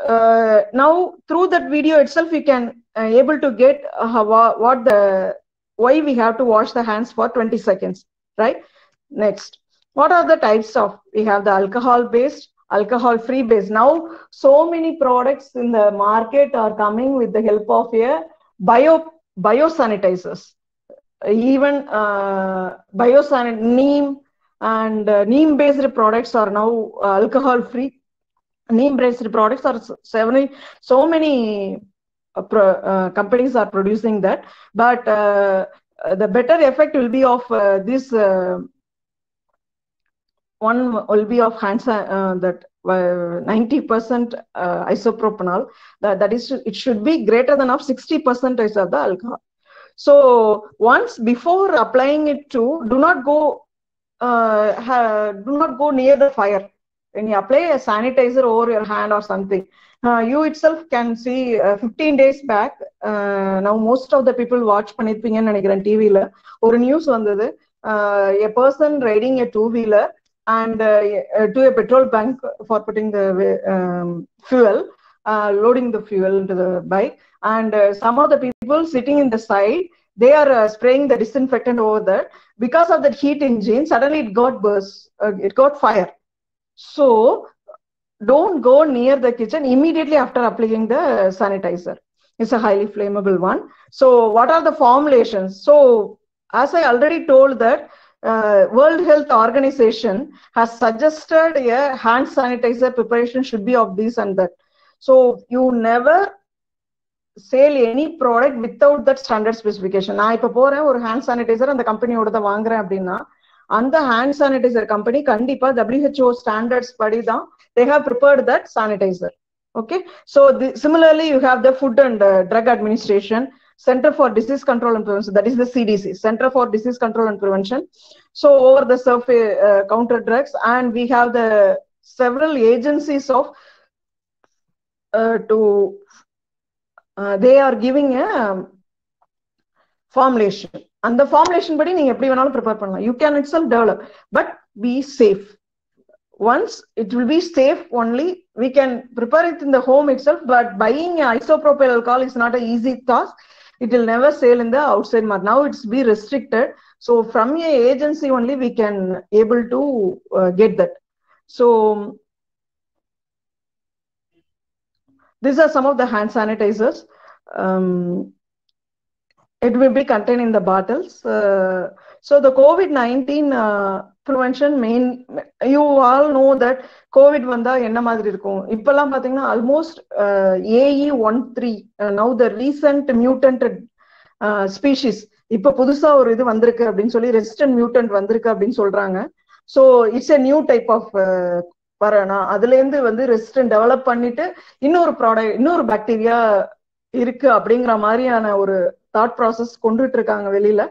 uh, now through that video itself you can uh, able to get uh, how, what the why we have to wash the hands for 20 seconds right? Next. What are the types of we have the alcohol based alcohol free based. Now so many products in the market are coming with the help of a bio biosanitizers. Even uh, biosanit neem and uh, neem based products are now alcohol free neem based products are so many uh, pro- uh, companies are producing that. But uh, the better effect will be of uh, this uh, one will be of hand sa- uh, that uh, 90% uh, isopropanol. That, that is it should be greater than of 60 percentage of the alcohol. So once before applying it to do not go uh, do not go near the fire when you apply a sanitizer over your hand or something uh, you itself can see uh, 15 days back uh, now most of the people watch பண்ணிருப்பீங்கன்னு நினைக்கிறேன் டிவில ஒரு news வந்தது a person riding a two wheeler and to a petrol bank for putting the fuel loading the fuel to the bike and some of the people sitting in the side they are uh, spraying the disinfectant over that because of that heat engine suddenly it got burst uh, it got fire So don't go near the kitchen immediately after applying the sanitizer. It's a highly flammable one. So what are the formulations? So as I already told that uh, World Health Organization has suggested a hand sanitizer preparation should be of this and that. So you never sell any product without that standard specification. நான் இப்ப போறேன் ஒரு hand sanitiser அந்த கம்பெனியோட தான் வாங்குறேன் அப்படின்னா அந்த ஹேண்ட் சானிடைசர் கம்பெனி கண்டிப்பா WHO ஸ்டாண்டர்ட்ஸ் படி தான் they have prepared that sanitizer. Okay, so the, similarly you have the Food and uh, Drug Administration, Center for Disease Control and Prevention, that is the CDC, Center for Disease Control and Prevention. So over the surface uh, counter drugs, and we have the several agencies of uh, to uh, they are giving a um, formulation. அந்த formulation படி நீங்க எப்படி வேணாலும் prepare பண்ணலாம் you can it self develop but be safe once it will be safe only we can prepare it in the home itself but buying isopropyl alcohol is not an easy task it will never sell in the outside market now it's be restricted so from a agency only we can able to uh, get that so these are some of the hand sanitizers um, it will be contained in the bottles. Uh, so the covid-19 uh, prevention main you all know that covid வந்தா என்ன மாதிரி இருக்கும்? இப்பெல்லாம் பாத்தீங்கன்னா almost AE one three now the recent mutant species இப்ப புதுசா ஒரு இது வந்திருக்கு அப்படின்னு சொல்லி ரெசிஸ்டன்ட் மியூட்டன்ட் வந்திருக்கு அப்படின்னு சொல்றாங்க. So it's a new type of வரனா அதுல இருந்து வந்து ரெசிஸ்டன்ட் டெவலப் பண்ணிட்டு இன்னொரு ப்ராடக்ட் இன்னொரு பாக்டீரியா இருக்கு அப்படிங்கிற மாதிரியான ஒரு தாட் ப்ராசஸ் கொண்டுட்டு இருக்காங்க வெளியில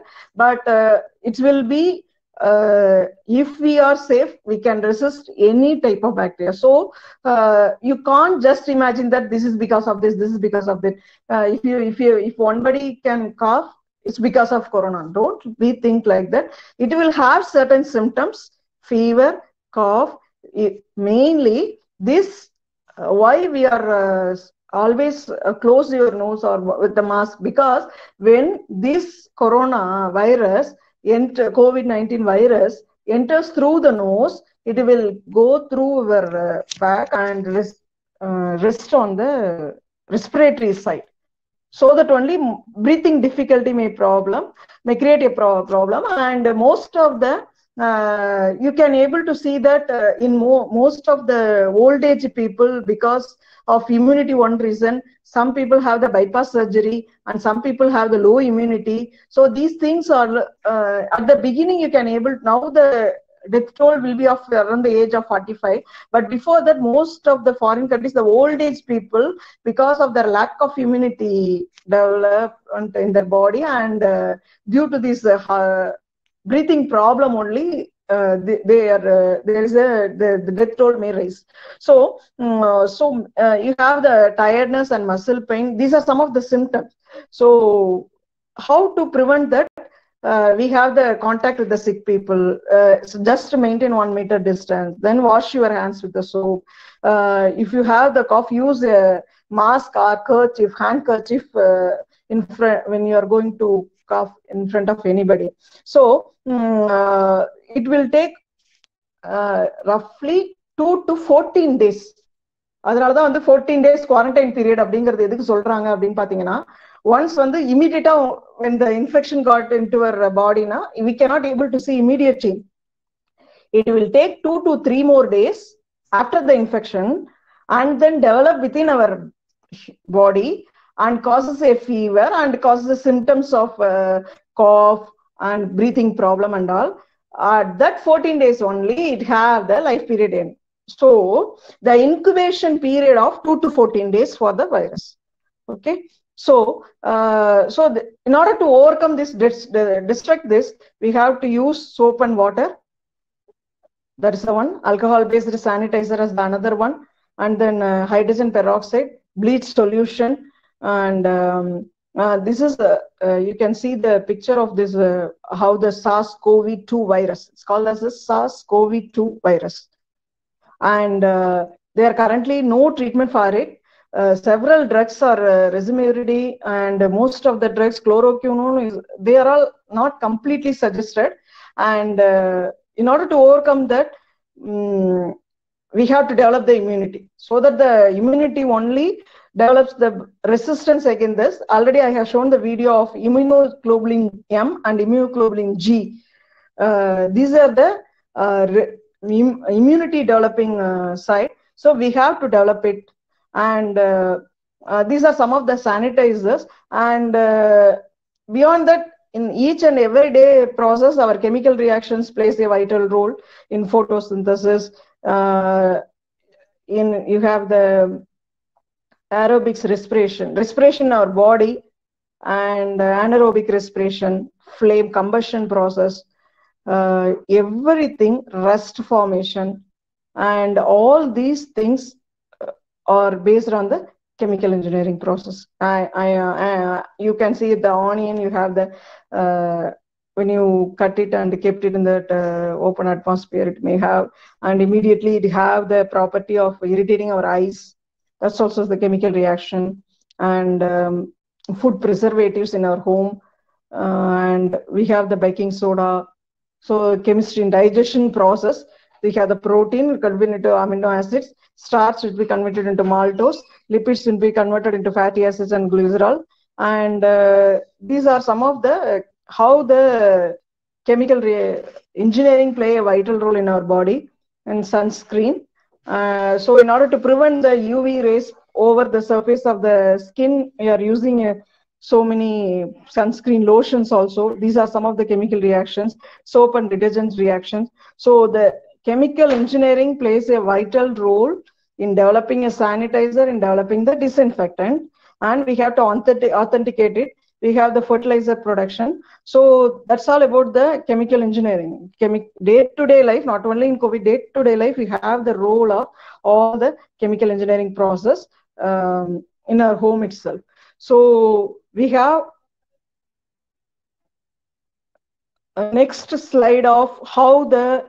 but it's will be uh, if we are safe, we can resist any type of bacteria. So uh, you can't just imagine that this is because of this, this is because of that. Uh, if you if you if one can cough, it's because of corona. Don't we think like that? It will have certain symptoms, fever, cough. It, mainly this uh, why we are uh, always uh, close your nose or with the mask because when this corona virus enter covid-19 virus enters through the nose it will go through our uh, back and rest, uh, rest on the respiratory side. So that only breathing difficulty may problem may create a pro- problem. And most of the uh, you can able to see that uh, in mo- most of the old age people because of immunity one reason. Some people have the bypass surgery and some people have the low immunity. So these things are uh, at the beginning you can able now the death toll will be of around the age of 45 but before that most of the foreign countries the old age people because of their lack of immunity development in their body and uh, due to this uh, breathing problem only uh, they, they are uh, there is a the, the death toll may rise. So um, so uh, you have the tiredness and muscle pain. These are some of the symptoms. So how to prevent that? Uh, we have the contact with the sick people. Uh, so just maintain one meter distance then wash your hands with the soap. Uh, if you have the cough use a mask or kerchief handkerchief uh, in front when you are going to cough in front of anybody. So mm, uh, it will take uh, roughly 2 to 14 days. அதனால வந்து fourteen days quarantine period அப்படிங்கிறது எதுக்கு சொல்றாங்க அப்படின்னு பாத்தீங்கன்னா once வந்து இமீடியட்டா இந்த இன்ஃபெக்ஷன் காட் இன் டுவர் பாடினா we cannot able to see immediate change it will take two to three more days after the infection and then develop within our body and causes a fever and causes the symptoms of uh, cough and breathing problem and all. At that 14 days only it have the life period end. So the incubation period of 2 to 14 days for the virus. Okay? So uh, so in order to overcome this dis- destruct this we have to use soap and water. That is the one. Alcohol based sanitizer is the another one. And then uh, hydrogen peroxide bleach solution and um, uh, this is the uh, you can see the picture of this uh, how the SARS-CoV-2 virus. It's called as the SARS-CoV-2 virus, and uh, there are currently no treatment for it. Uh, several drugs are uh, Resumuridi and most of the drugs, chloroquine, is, they are all not completely suggested. And uh, in order to overcome that, mm, we have to develop the immunity so that the immunity only develops the resistance against this. Already I have shown the video of immunoglobulin M and immunoglobulin G. Uh, these are the uh, immunity developing uh, side. So we have to develop it. And uh, uh, these are some of the sanitizers. And uh, beyond that, in each and every day process, our chemical reactions plays a vital role in photosynthesis. In you have the aerobics respiration, respiration in our body, and anaerobic respiration, flame combustion process, uh, everything, rust formation, and all these things uh, are based on the chemical engineering process. I, I, uh, uh, you can see the onion. You have the uh, when you cut it and kept it in that uh, open atmosphere, it may have, and immediately it have the property of irritating our eyes. That's also the chemical reaction, and um, food preservatives in our home, uh, and we have the baking soda. So chemistry and digestion process, we have the protein converted into amino acids, starch will be converted into maltose, lipids will be converted into fatty acids and glycerol, and uh, these are some of the how the chemical re- engineering play a vital role in our body and sunscreen. Uh, so in order to prevent the UV rays over the surface of the skin, we are using uh, so many sunscreen lotions also. These are some of the chemical reactions, soap and detergent reactions. So the chemical engineering plays a vital role in developing a sanitizer, in developing the disinfectant, and we have to authentic- authenticate it we have the fertilizer production. So that's all about the chemical engineering. Chemi- day-to-day life not only in covid day-to-day life we have the role of all the chemical engineering process um, in our home itself. So we have a next slide of how the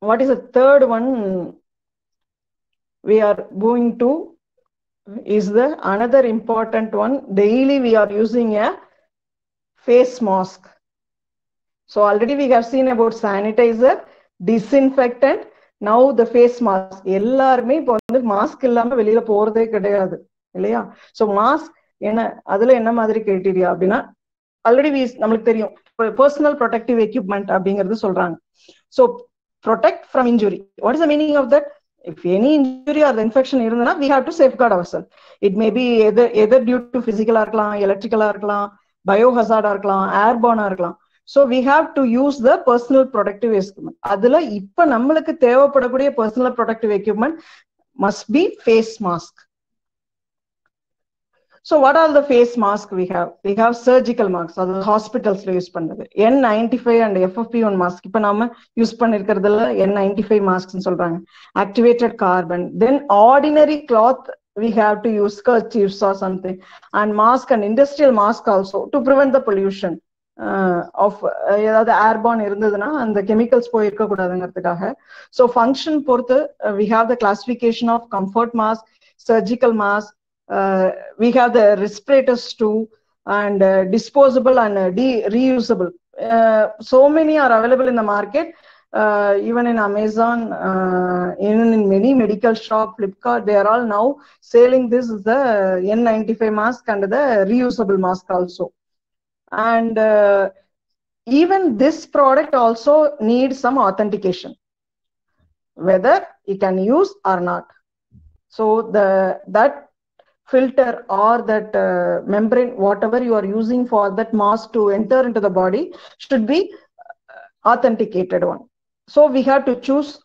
what is the third one we are going to is the another important one. Daily we are using a face mask. So already we have seen about sanitizer disinfectant. Now the face mask எல்லாருமே இப்போ வந்து mask இல்லாம வெளியில போறதே கிடையாது இல்லையா? So mask என்ன அதுல என்ன மாதிரி கிரைட்டீரியா அப்படின்னா ஆல்ரெடி நம்மளுக்கு தெரியும். பர்சனல் ப்ரொடெக்டிவ் எக்யூப்மெண்ட் அப்படிங்கிறது சொல்றாங்க. So protect from injury what is the meaning of that if any injury or இருந்ததுன்னா இருந்தனா we to to safeguard ourselves it may be either either due to physical ஆ இருக்கலாம் எலக்ட்ரிக்கலா இருக்கலாம் biohazard ஆ இருக்கலாம் ஏர்போனா இருக்கலாம் so we have to use the personal protective equipment அதுல இப்ப நம்மளுக்கு தேவைப்படக்கூடிய personal protective equipment must be face mask so what are the face mask we have we have surgical mask அது ஹாஸ்பிட்டல்ஸ்ல யூஸ் பண்ணது N ninety five and FFP one mask இப்போ நாம use பண்ணிருக்கிறதுல என் நைன்டி ஃபைவ் மாஸ்க்னு சொல்றாங்க activated carbon then ordinary cloth we have to use kerchiefs or something and mask and industrial mask also to prevent the pollution of ஏதாவது airborne இருந்ததுன்னா அந்த chemicals போய் இருக்கக்கூடாதுங்கிறதுக்காக ஸோ ஃபங்க்ஷன் பொறுத்து we have the classification of comfort mask surgical mask we have the respirators too and uh, disposable and uh, de- reusable uh, so many are available in the market uh, even in Amazon, uh, even in many medical shop, Flipkart, they are all now selling this the N95 mask and the reusable mask also. And uh, even this product also needs some authentication, whether you can use or not. So the that filter or that uh, membrane, whatever you are using for that mask to enter into the body, should be authenticated one. So we have to choose.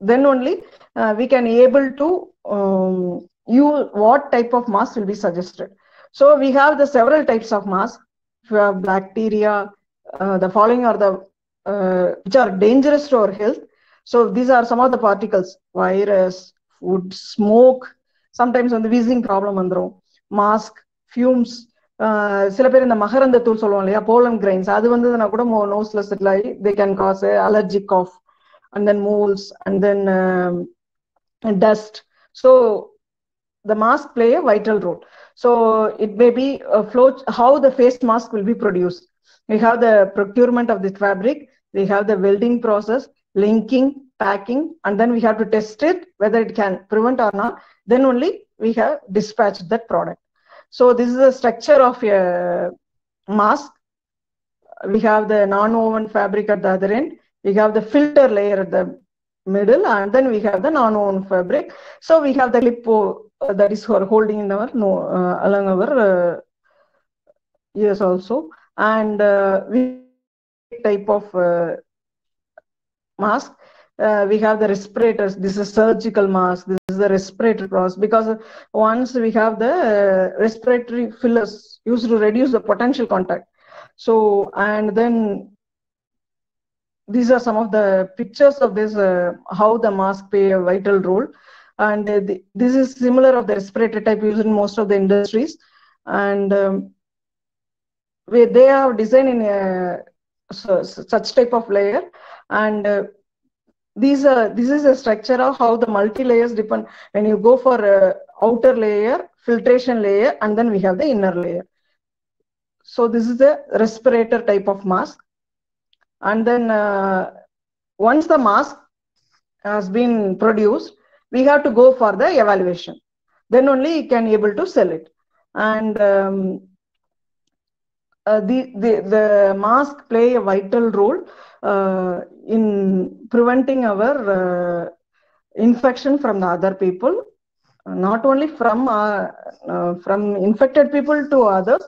Then only uh, we can able to um, use what type of mask will be suggested. So we have the several types of masks. We have bacteria. Uh, the following are the uh, which are dangerous to our health. So these are some of the particles: virus, food, smoke, sometimes வந்து wheezing problem வந்துடும் mask fumes சில பேர் இந்த மகரந்த தூள் சொல்லுவோம் இல்லையா pollen grains அது வந்ததுன்னா கூட நோஸ்ல செட்டில் ஆகி they can cause allergic of and then moulds and then dust so the mask play a vital role. So it may be a flow, how the face mask will be produced. We have the procurement of the fabric, we have the welding process, linking, packing, and then we have to test it whether it can prevent or not. Then only we have dispatched that product. So this is the structure of a mask. We have the non-woven fabric at the other end. We have the filter layer at the middle, and then we have the non-woven fabric. So we have the clip uh, that is for holding in our no uh, along our uh, ears also, and uh, we type of uh, mask. Uh, we have the respirators. This is surgical mask. This is the respirator process because once we have the uh, respiratory fillers used to reduce the potential contact. So and then these are some of the pictures of this uh, how the mask play a vital role and uh, the, this is similar of the respirator type used in most of the industries and um, they have designed in a so, such type of layer and uh, these are this is a structure of how the multi layers depend when you go for a outer layer filtration layer and then we have the inner layer. So this is the respirator type of mask. And then uh, once the mask has been produced we have to go for the evaluation. Then only you can able to sell it. And um, uh, the, the the mask play a vital role uh, in preventing our uh, infection from the other people. Not only from uh, uh, from infected people to others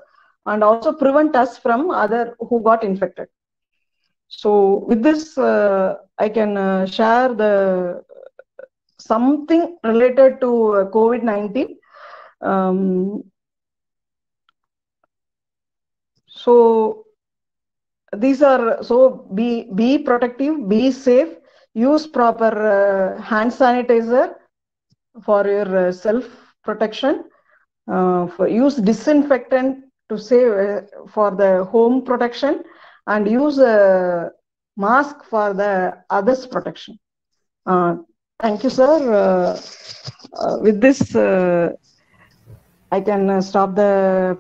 and also prevent us from other who got infected. So with this uh, i can uh, share the something related to uh, covid-19 um, so these are so be be protective be safe use proper uh, hand sanitizer for your uh, self protection uh, for use disinfectant to save uh, for the home protection and use a mask for the others protection. Uh, thank you sir. Uh, with this i can uh, stop the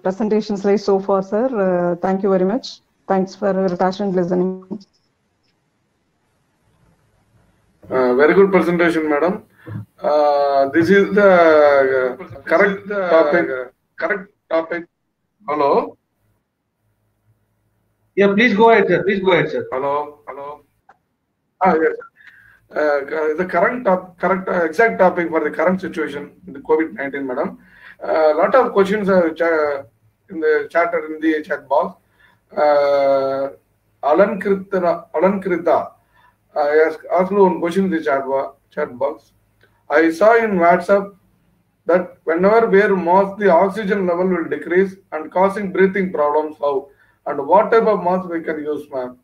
presentation slide so far sir uh, thank you very much thanks for your passionate listening Uh, very good presentation, madam. Uh, this is the uh, correct topic. Correct topic. Hello. Yeah, please go ahead, sir. Please go ahead, sir. Hello. Hello. Ah, yes. Uh, the current top, correct uh, exact topic for the current situation, the COVID nineteen, madam. A lot of questions are cha- in the chat or in the chat box. Uh, Alankrita, Alan Krita, I ask, asked one question in the chat, bo- chat box. I saw in WhatsApp that whenever wear mask, the oxygen level will decrease and causing breathing problems. How and what type of mask we can use, ma'am?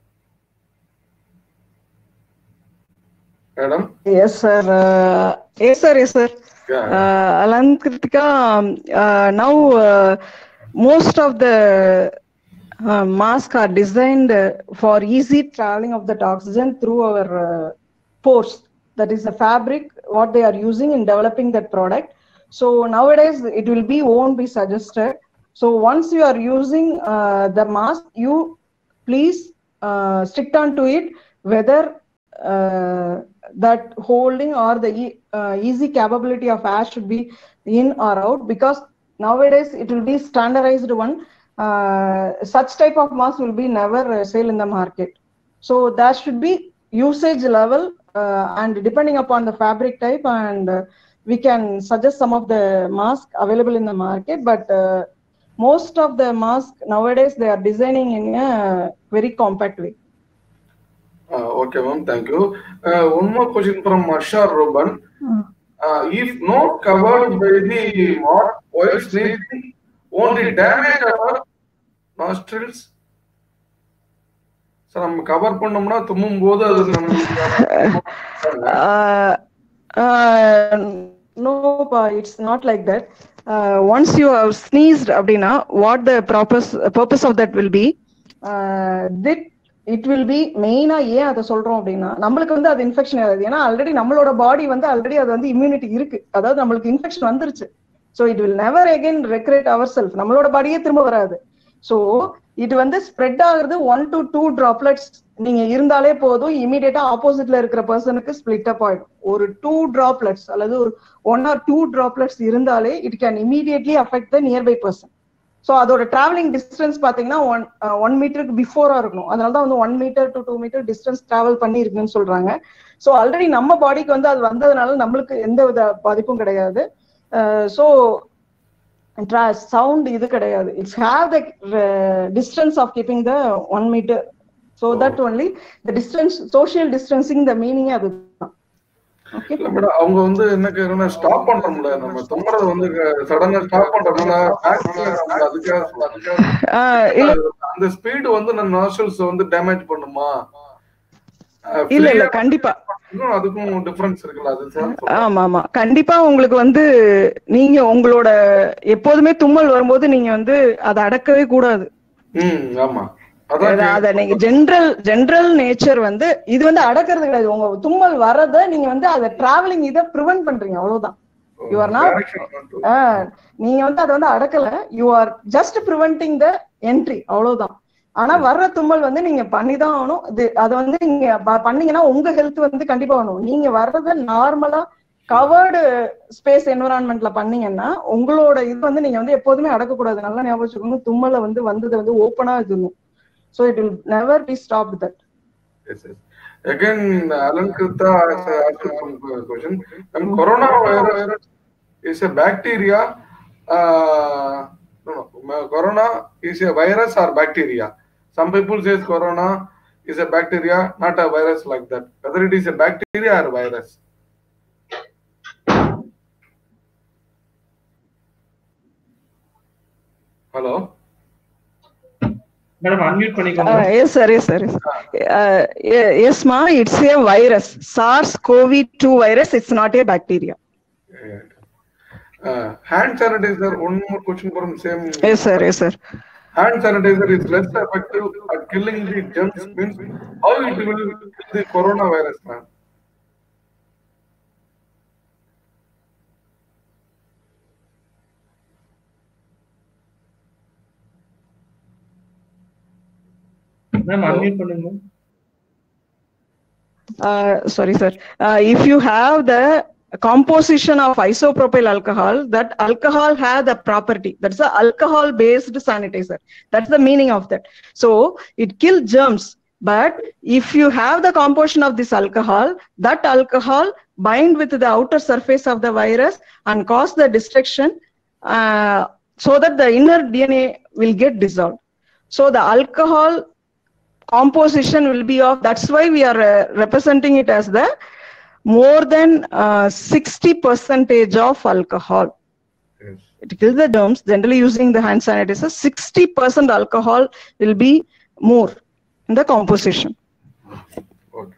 Madam? yes sir uh, yes sir yes sir. Uh, Alan Kritika, um, uh, now uh, most of the uh, masks are designed for easy traveling of that oxygen through our uh, pores. That is the fabric, what they are using in developing that product. So nowadays it will be won't be suggested. So once you are using uh, the mask, you please stick on to it whether uh, that holding or the e- uh, easy capability of air should be in or out because nowadays it will be standardized one uh, such type of mask will be never uh, sale in the market. So that should be usage level uh, and depending upon the fabric type and uh, we can suggest some of the mask available in the market but most of the mask nowadays they are designing in a very compact way okay, ma'am. Thank you. Uh, one more question from Marsha Ruban. Uh, if not covered by the mark while sneezing, won't it damage our nostrils? Sir நம்ம cover பண்ணோம்னா தும்மும் போது அது நம்ம uh, uh, no, pa, it's not like that. Once you have sneezed அப்படின்னா what the ப்ராப்பர்ஸ் purpose of that will be திட் it will be மெயினா ஏன் அதை சொல்றோம் அப்படின்னா நம்மளுக்கு வந்து அது இன்ஃபெக்ஷன் ஆகுது. ஏன்னா ஆல்ரெடி நம்மளோட பாடி வந்து ஆல்ரெடி அது வந்து இம்யூனிட்டி இருக்கு. அதாவது நம்மளுக்கு இன்ஃபெக்ஷன் வந்துருச்சு. So it will never again regret our self நம்மளோட பாடியே திரும்ப வராது. ஸோ இது வந்து ஸ்ப்ரெட் ஆகுறது ஒன் டு டூ டிராப்லெட்ஸ் நீங்க இருந்தாலே போதும் இமீடியட்டா ஆப்போசிட்ல இருக்கிற பர்சனுக்கு ஸ்பிளிட் அப் ஆயிடும். ஒரு டூ டிராப்லெட்ஸ் அல்லது ஒரு ஒன் ஆர் டூ டிராப்லெட்ஸ் இருந்தாலே it can immediately affect the nearby person so அதோட டிராவலிங் டிஸ்டன்ஸ் பாத்தீங்கன்னா ஒன் ஒன் மீட்டருக்கு பிஃபோரா இருக்கணும். அதனால தான் வந்து one metre to two metre distance travel பண்ணி இருக்குன்னு சொல்றாங்க. ஸோ ஆல்ரெடி நம்ம பாடிக்கு வந்து அது வந்ததுனால நம்மளுக்கு எந்த வித பாதிப்பும் கிடையாது. ஸோ சவுண்ட் இது கிடையாது. It's have the distance of keeping the one metre so that only the distance social distancing the meaning அதுதான். மேடம் அவங்க வந்து என்ன ஸ்டாப் பண்றோம்ல நம்ம தும்முறத வந்து சடனா ஸ்டாப் பண்றோம்னா அதுக்காக அந்த ஸ்பீடு வந்து நம்ம நாஸ்டல்ஸ் வந்து டேமேஜ் பண்ணுமா? இல்ல இல்ல கண்டிப்பா. அதுக்கும் டிஃபரன்ஸ் இருக்குல்ல ஆமா ஆமா. கண்டிப்பா உங்களுக்கு வந்து நீங்க உங்களோட எப்போதுமே தும்மல் வரும்போது நீங்க வந்து அதை அடக்கவே கூடாது. ஆமா. நீங்க ஜென்ரல் ஜென்ரல் நேச்சர் வந்து இது வந்து அடக்கிறது கிடையாது. உங்க தும்மல் வரத நீங்க வந்து அத டிராவலிங் இதை ப்ரிவென்ட் பண்றீங்க. அவ்வளவுதான். யூ ஆர் நாட் நீங்க வந்து அதை வந்து அடக்கல. You are just preventing the entry அவ்வளவுதான். ஆனா வர்ற தும்மல் வந்து நீங்க பண்ணிதான் ஆகணும். இது அதை வந்து நீங்க பண்ணீங்கன்னா உங்க ஹெல்த் வந்து கண்டிப்பா வேணும் நீங்க வர்றத நார்மலா கவர்டு ஸ்பேஸ் என்வரான்மெண்ட்ல பண்ணீங்கன்னா உங்களோட இது வந்து நீங்க வந்து எப்போதுமே அடக்கக்கூடாது. நல்லா ஞாபகம் வச்சுக்கோங்க. தும்மலை வந்து வந்ததை வந்து ஓப்பனா இருக்கணும் So it will never be stopped that. Yes, yes. Again, Alankrita has asked one question. And coronavirus is a bacteria. Uh, no, no, corona is a virus or bacteria. Some people say corona is a bacteria, not a virus like that. Whether it is a bacteria or virus. Hello. Madam unmute பண்ணிக்கோங்க yes sir yes sir yes மா it's a virus SARS CoV two virus it's not a bacteria Uh, hand sanitizer, one more question from same. Yes sir yes sir hand sanitizer is less effective at killing the germs means how it will kill the coronavirus man ma'am unmute பண்ணுங்க uh, sorry sir uh, if you have the composition of isopropyl alcohol that alcohol has the property that's the alcohol based sanitizer that's the meaning of that so it kills germs but if you have the composition of this alcohol that alcohol bind with the outer surface of the virus and cause the destruction uh, so that the inner dna will get dissolved so the alcohol composition will be of that's why we are uh, representing it as the more than uh, 60 percentage of alcohol. Yes. It kills the germs generally using the hand sanitizer 60 percent alcohol will be more in the composition. Okay.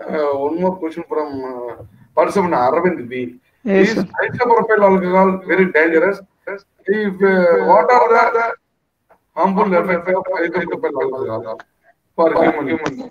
Uh, one more question from uh, participant arvind b. Yes, is sir. isopropyl alcohol very dangerous? If uh, what are the harmful effects of isopropyl alcohol for human human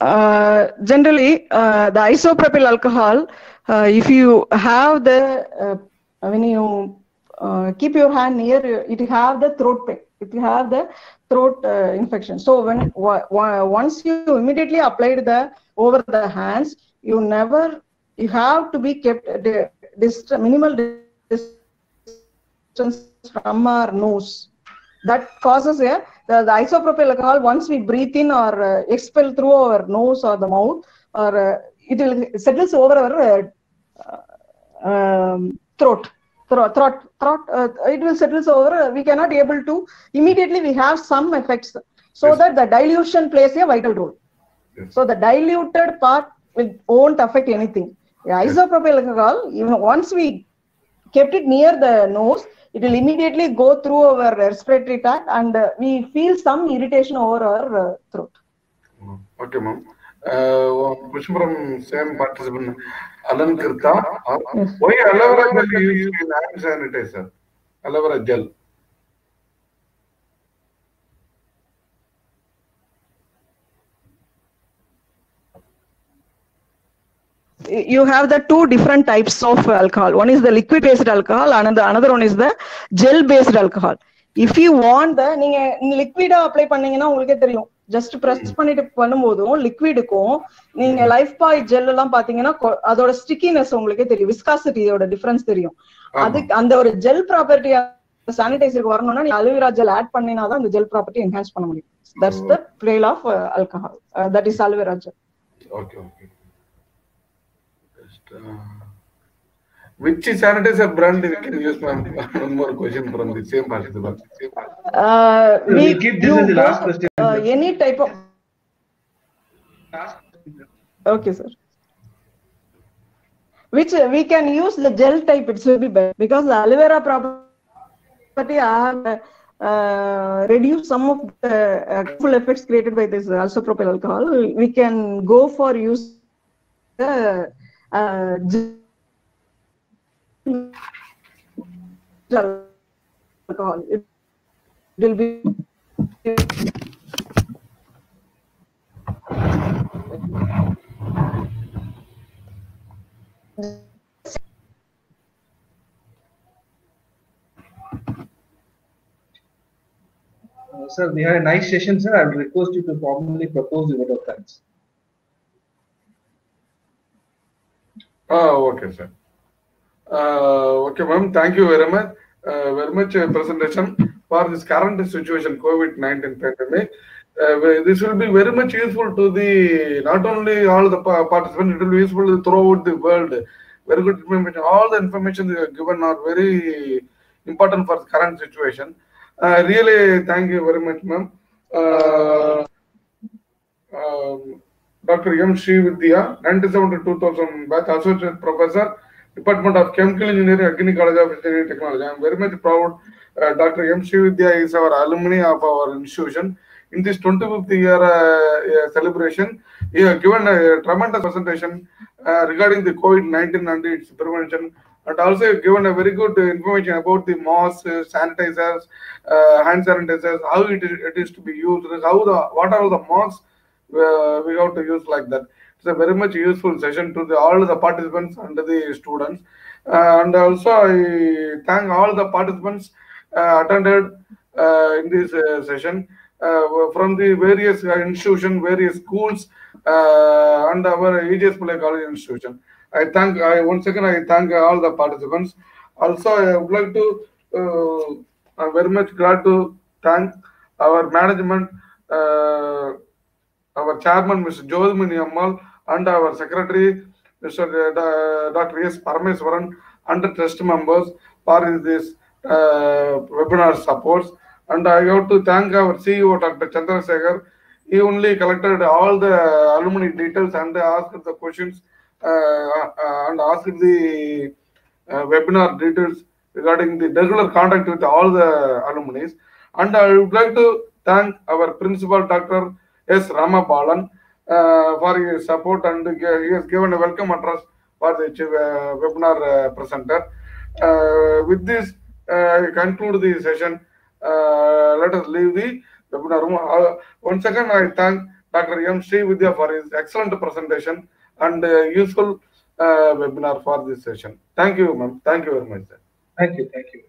uh, generally uh, the isopropyl alcohol uh, if you have the uh, when you uh, keep your hand near you, it have the throat pain if you have the throat uh, infection. So when wa- wa- once you immediately applied the over the hands you never you have to be kept at a dist- minimal distance from our nose. That causes a the, the isopropyl alcohol once we breathe in or uh, expel through our nose or the mouth or uh, it will settles over our uh, um, throat. Throat throat throat uh, it will settles over uh, we cannot able to immediately we have some effects. So Yes. that the dilution plays a vital role. Yes. so the diluted part will won't affect anything. The isopropyl alcohol even once we kept it near the nose, it will immediately go through our respiratory tract and uh, we feel some irritation over our uh, throat. Okay, ma'am. Uh, question from same participant. Alankrita. Uh, Yes. Why aloe vera gel you use in hand sanitizer? Aloe vera gel. You have the two different types of alcohol. One is the liquid based alcohol and the another one is the gel based alcohol. If you want the நீங்க லிக்விடா apply பண்ணீங்கன்னா உங்களுக்கே தெரியும். Just press பண்ணிட்டு பண்ணும்போதும் லிக்விடுக்கும் நீங்க life பாய் gel எல்லாம் பாத்தீங்கன்னா அதோட ஸ்டிக்கினஸ் உங்களுக்கே தெரியும். விஸ்காசிட்டியோட டிஃபரன்ஸ் தெரியும். அதுக்கு அந்த ஒரு ஜெல் ப்ராப்பர்ட்டி சானிடைசருக்கு வரணும்னா நீ அலுவிரா ஜெல் ஆட் பண்ணினா தான் அந்த ஜெல் ப்ராப்பர்ட்டி என்ஹான்ஸ் பண்ண முடியும். That's the play of alcohol that is aloe vera gel Okay, okay. Just, uh, which sanitizer brand you can use, ma'am? One more question from the same participant. Same participant. Uh, We'll we keep this as the last question. Uh, any type of. Okay, sir. Which uh, we can use the gel type. It will be better because the aloe vera property have uh, uh, reduced some of the uh, full effects created by this isopropyl alcohol. We can go for use the uh, gel alcohol. It will be Uh, sir, we had a nice session, sir. I would request you to formally propose the vote of thanks. Oh, okay, sir. Uh, okay, ma'am. Thank you very much. Uh, very much uh, presentation for this current situation, COVID-19 pandemic. This will be very much useful to the not only all the pa- participants, it will be useful throughout the world. Very good information. All the information you have given are very important for the current situation. Really, thank you very much, ma'am. Um, Dr. M. Srividya, 97 to 2000 batch, Associate Professor, Department of Chemical Engineering, Agni College of Engineering Technology. I am very much proud. Uh, Dr. M. Srividya is our alumni of our institution. In this 25th year uh, uh, celebration, he has given a tremendous presentation uh, regarding the COVID-19 and its prevention, and also given a very good information about the masks, sanitizers, uh, hand sanitizers, how it is, it is to be used, how the what are the masks uh, we have to use like that. It's a very much useful session to the, all the participants and the students. Uh, and also I thank all the participants uh, attended uh, in this uh, session uh, from the various institutions, various schools, and our Pillay College institution. I thank, I once again, I thank all the participants. Also, I would like to, I'm very much glad to thank our management, our chairman, Mr. Jothimani Ammal, and our secretary, Mr. Da- Dr. S. Parameswaran, and the trust members for this uh, webinar supports. And I have to thank our CEO, Dr. Chandrasekhar. He only collected all the alumni details and asked the questions uh, uh, and asked the uh, webinar details regarding the regular contact with all the alumni. And I would like to thank our principal, Dr. S. Ramabalan, uh, for his support and he has given a welcome address for the uh, webinar uh, presenter. With this, I conclude the session. Let us leave the webinar room. Once again, I thank Dr. M. Srividya for his excellent presentation and useful webinar for this session. Thank you, ma'am. Thank you very much. Sir. Thank you. Thank you.